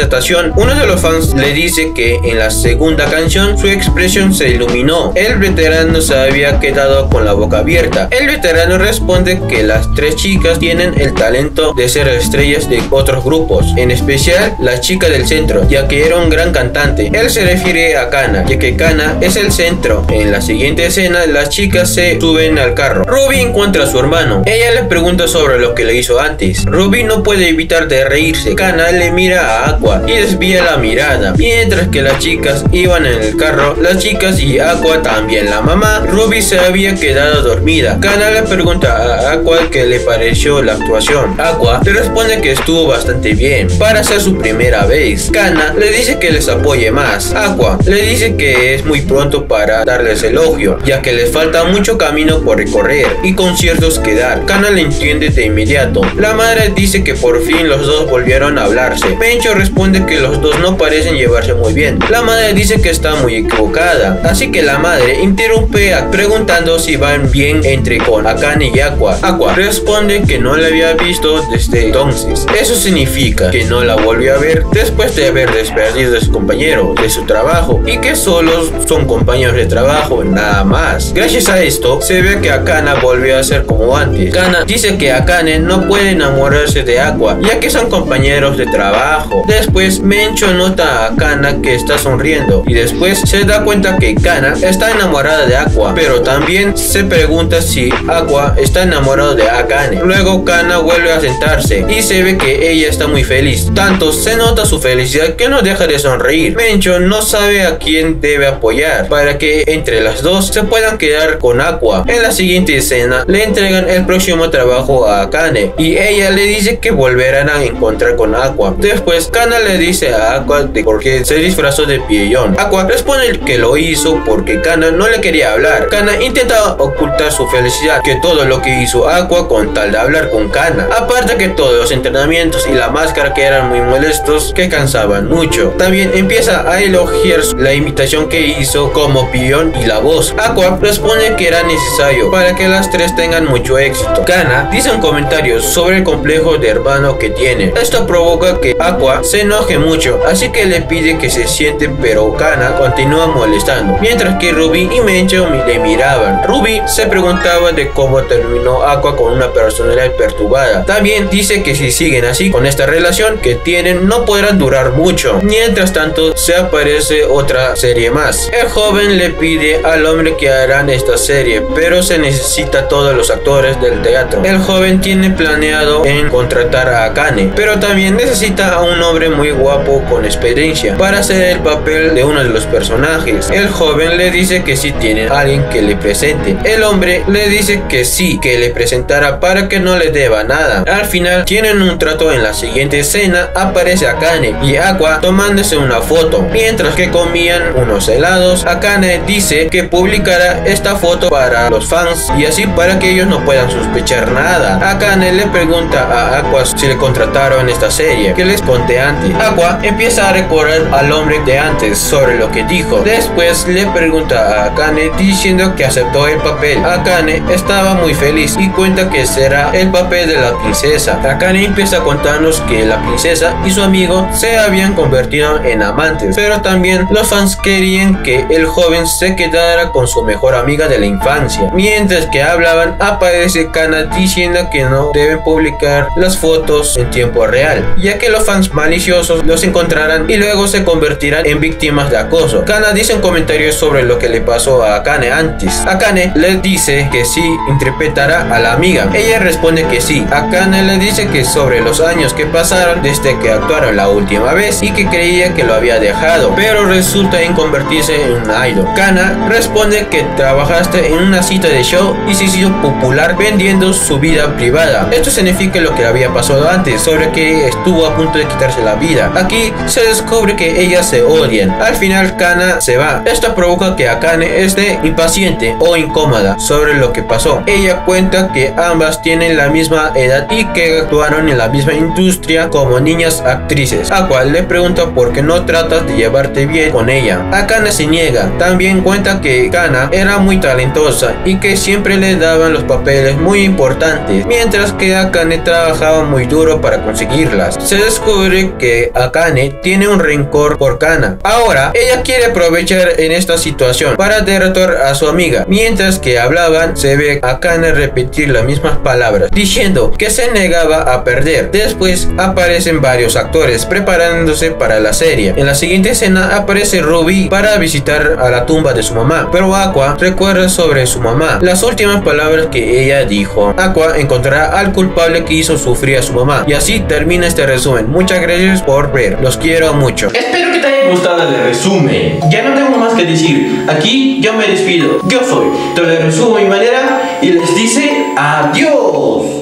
Speaker 3: uno de los fans le dice que en la segunda canción su expresión se iluminó. El veterano se había quedado con la boca abierta. El veterano responde que las tres chicas tienen el talento de ser estrellas de otros grupos, en especial la chica del centro, ya que era un gran cantante. Él se refiere a Kana, ya que Kana es el centro. En la siguiente escena, las chicas se suben al carro. Ruby encuentra a su hermano. Ella le pregunta sobre lo que le hizo antes. Ruby no puede evitar de reírse. Kana le mira a Y desvía la mirada. Mientras que las chicas iban en el carro, las chicas y Aqua también. La mamá, Ruby se había quedado dormida. Kana le pregunta a Aqua qué le pareció la actuación. Aqua le responde que estuvo bastante bien para ser su primera vez. Kana le dice que les apoye más. Aqua le dice que es muy pronto para darles elogio, ya que les falta mucho camino por recorrer y conciertos que dar. Kana le entiende de inmediato. La madre dice que por fin los dos volvieron a hablarse. Pencho responde que los dos no parecen llevarse muy bien. La madre dice que está muy equivocada, así que la madre interrumpe a preguntando si van bien entre Akane y Aqua. Aqua responde que no la había visto desde entonces. Eso significa que no la volvió a ver después de haber despedido de su compañero, de su trabajo y que solo son compañeros de trabajo, nada más. Gracias a esto, se ve que Akana volvió a ser como antes. Kana dice que Akane no puede enamorarse de Aqua, ya que son compañeros de trabajo. Después, Mencho nota a Kana que está sonriendo y después se da cuenta que Kana está enamorada de Aqua, pero también se pregunta si Aqua está enamorado de Akane. Luego Kana vuelve a sentarse y se ve que ella está muy feliz. Tanto se nota su felicidad que no deja de sonreír. Mencho no sabe a quién debe apoyar para que entre las dos se puedan quedar con Aqua. En la siguiente escena le entregan el próximo trabajo a Akane y ella le dice que volverán a encontrar con Aqua. Después Kana le dice a Aqua de por qué se disfrazó de Piellón. Aqua responde que lo hizo porque Kana no le quería hablar. Kana intenta ocultar su felicidad que todo lo que hizo Aqua con tal de hablar con Kana. Aparte que todos los entrenamientos y la máscara que eran muy molestos que cansaban mucho. También empieza a elogiar la imitación que hizo como Pion y la voz. Aqua responde que era necesario para que las tres tengan mucho éxito. Kana dice un comentario sobre el complejo de hermano que tiene. Esto provoca que Aqua se enoje mucho, así que le pide que se siente pero Kana continúa molestando. Mientras que Ruby y Mencho le miraban. Ruby se preguntaba de cómo terminó Aqua con una personalidad perturbada. También dice que si siguen así con esta relación que tienen no podrán durar mucho. Mientras tanto se aparece otra serie más. El joven le pide al hombre que harán esta serie, pero se necesita todos los actores del teatro. El joven tiene planeado en contratar a Akane, pero también necesita a un hombre muy guapo con experiencia para hacer el papel de uno de los personajes. El joven le dice que sí tiene alguien que le presente. El hombre le dice que sí, que le presentara para que no le deba nada. Al final tienen un trato en la siguiente escena, aparece Akane y Aqua tomándose una foto. Mientras que comían unos helados, Akane dice que publicará esta foto para los fans y así para que ellos no puedan sospechar nada. Akane le pregunta a Aqua si le contrataron esta serie, que les conté antes. Aqua empieza a recordar al hombre de antes sobre lo que dijo. Después le pregunta a Akane diciendo que aceptó el papel. Akane estaba muy feliz y cuenta que será el papel de la princesa. Akane empieza a contarnos que la princesa y su amigo se habían convertido en amantes, pero también los fans querían que el joven se quedara con su mejor amiga de la infancia. Mientras que hablaban, aparece Kana diciendo que no deben publicar las fotos en tiempo real, ya que los fans los encontrarán y luego se convertirán en víctimas de acoso. Kana dice un comentario sobre lo que le pasó a Akane antes. Akane le dice que sí interpretará a la amiga. Ella responde que sí. Akane le dice que sobre los años que pasaron desde que actuaron la última vez y que creía que lo había dejado, pero resulta en convertirse en un idol. Kana responde que trabajaste en una cita de show y se hizo popular vendiendo su vida privada. Esto significa lo que había pasado antes, sobre que estuvo a punto de quitarse la vida. Aquí se descubre que ellas se odian. Al final Kana se va. Esto provoca que Akane esté impaciente o incómoda sobre lo que pasó. Ella cuenta que ambas tienen la misma edad y que actuaron en la misma industria como niñas actrices. A cual le pregunta por qué no tratas de llevarte bien con ella. Akane se niega. También cuenta que Kana era muy talentosa y que siempre le daban los papeles muy importantes, mientras que Akane trabajaba muy duro para conseguirlas. Se descubre que Akane tiene un rencor por Kana. Ahora, ella quiere aprovechar en esta situación para derrotar a su amiga. Mientras que hablaban, se ve a Akane repetir las mismas palabras, diciendo que se negaba a perder. Después aparecen varios actores preparándose para la serie. En la siguiente escena aparece Ruby para visitar a la tumba de su mamá, pero Aqua recuerda sobre su mamá, las últimas palabras que ella dijo. Aqua encontrará al culpable que hizo sufrir a su mamá. Y así termina este resumen. Muchas por ver. Los quiero mucho.
Speaker 5: Espero que te haya gustado el resumen. Ya no tengo más que decir. Aquí yo me despido. Yo soy Te lo resumo mi manera y les dice adiós.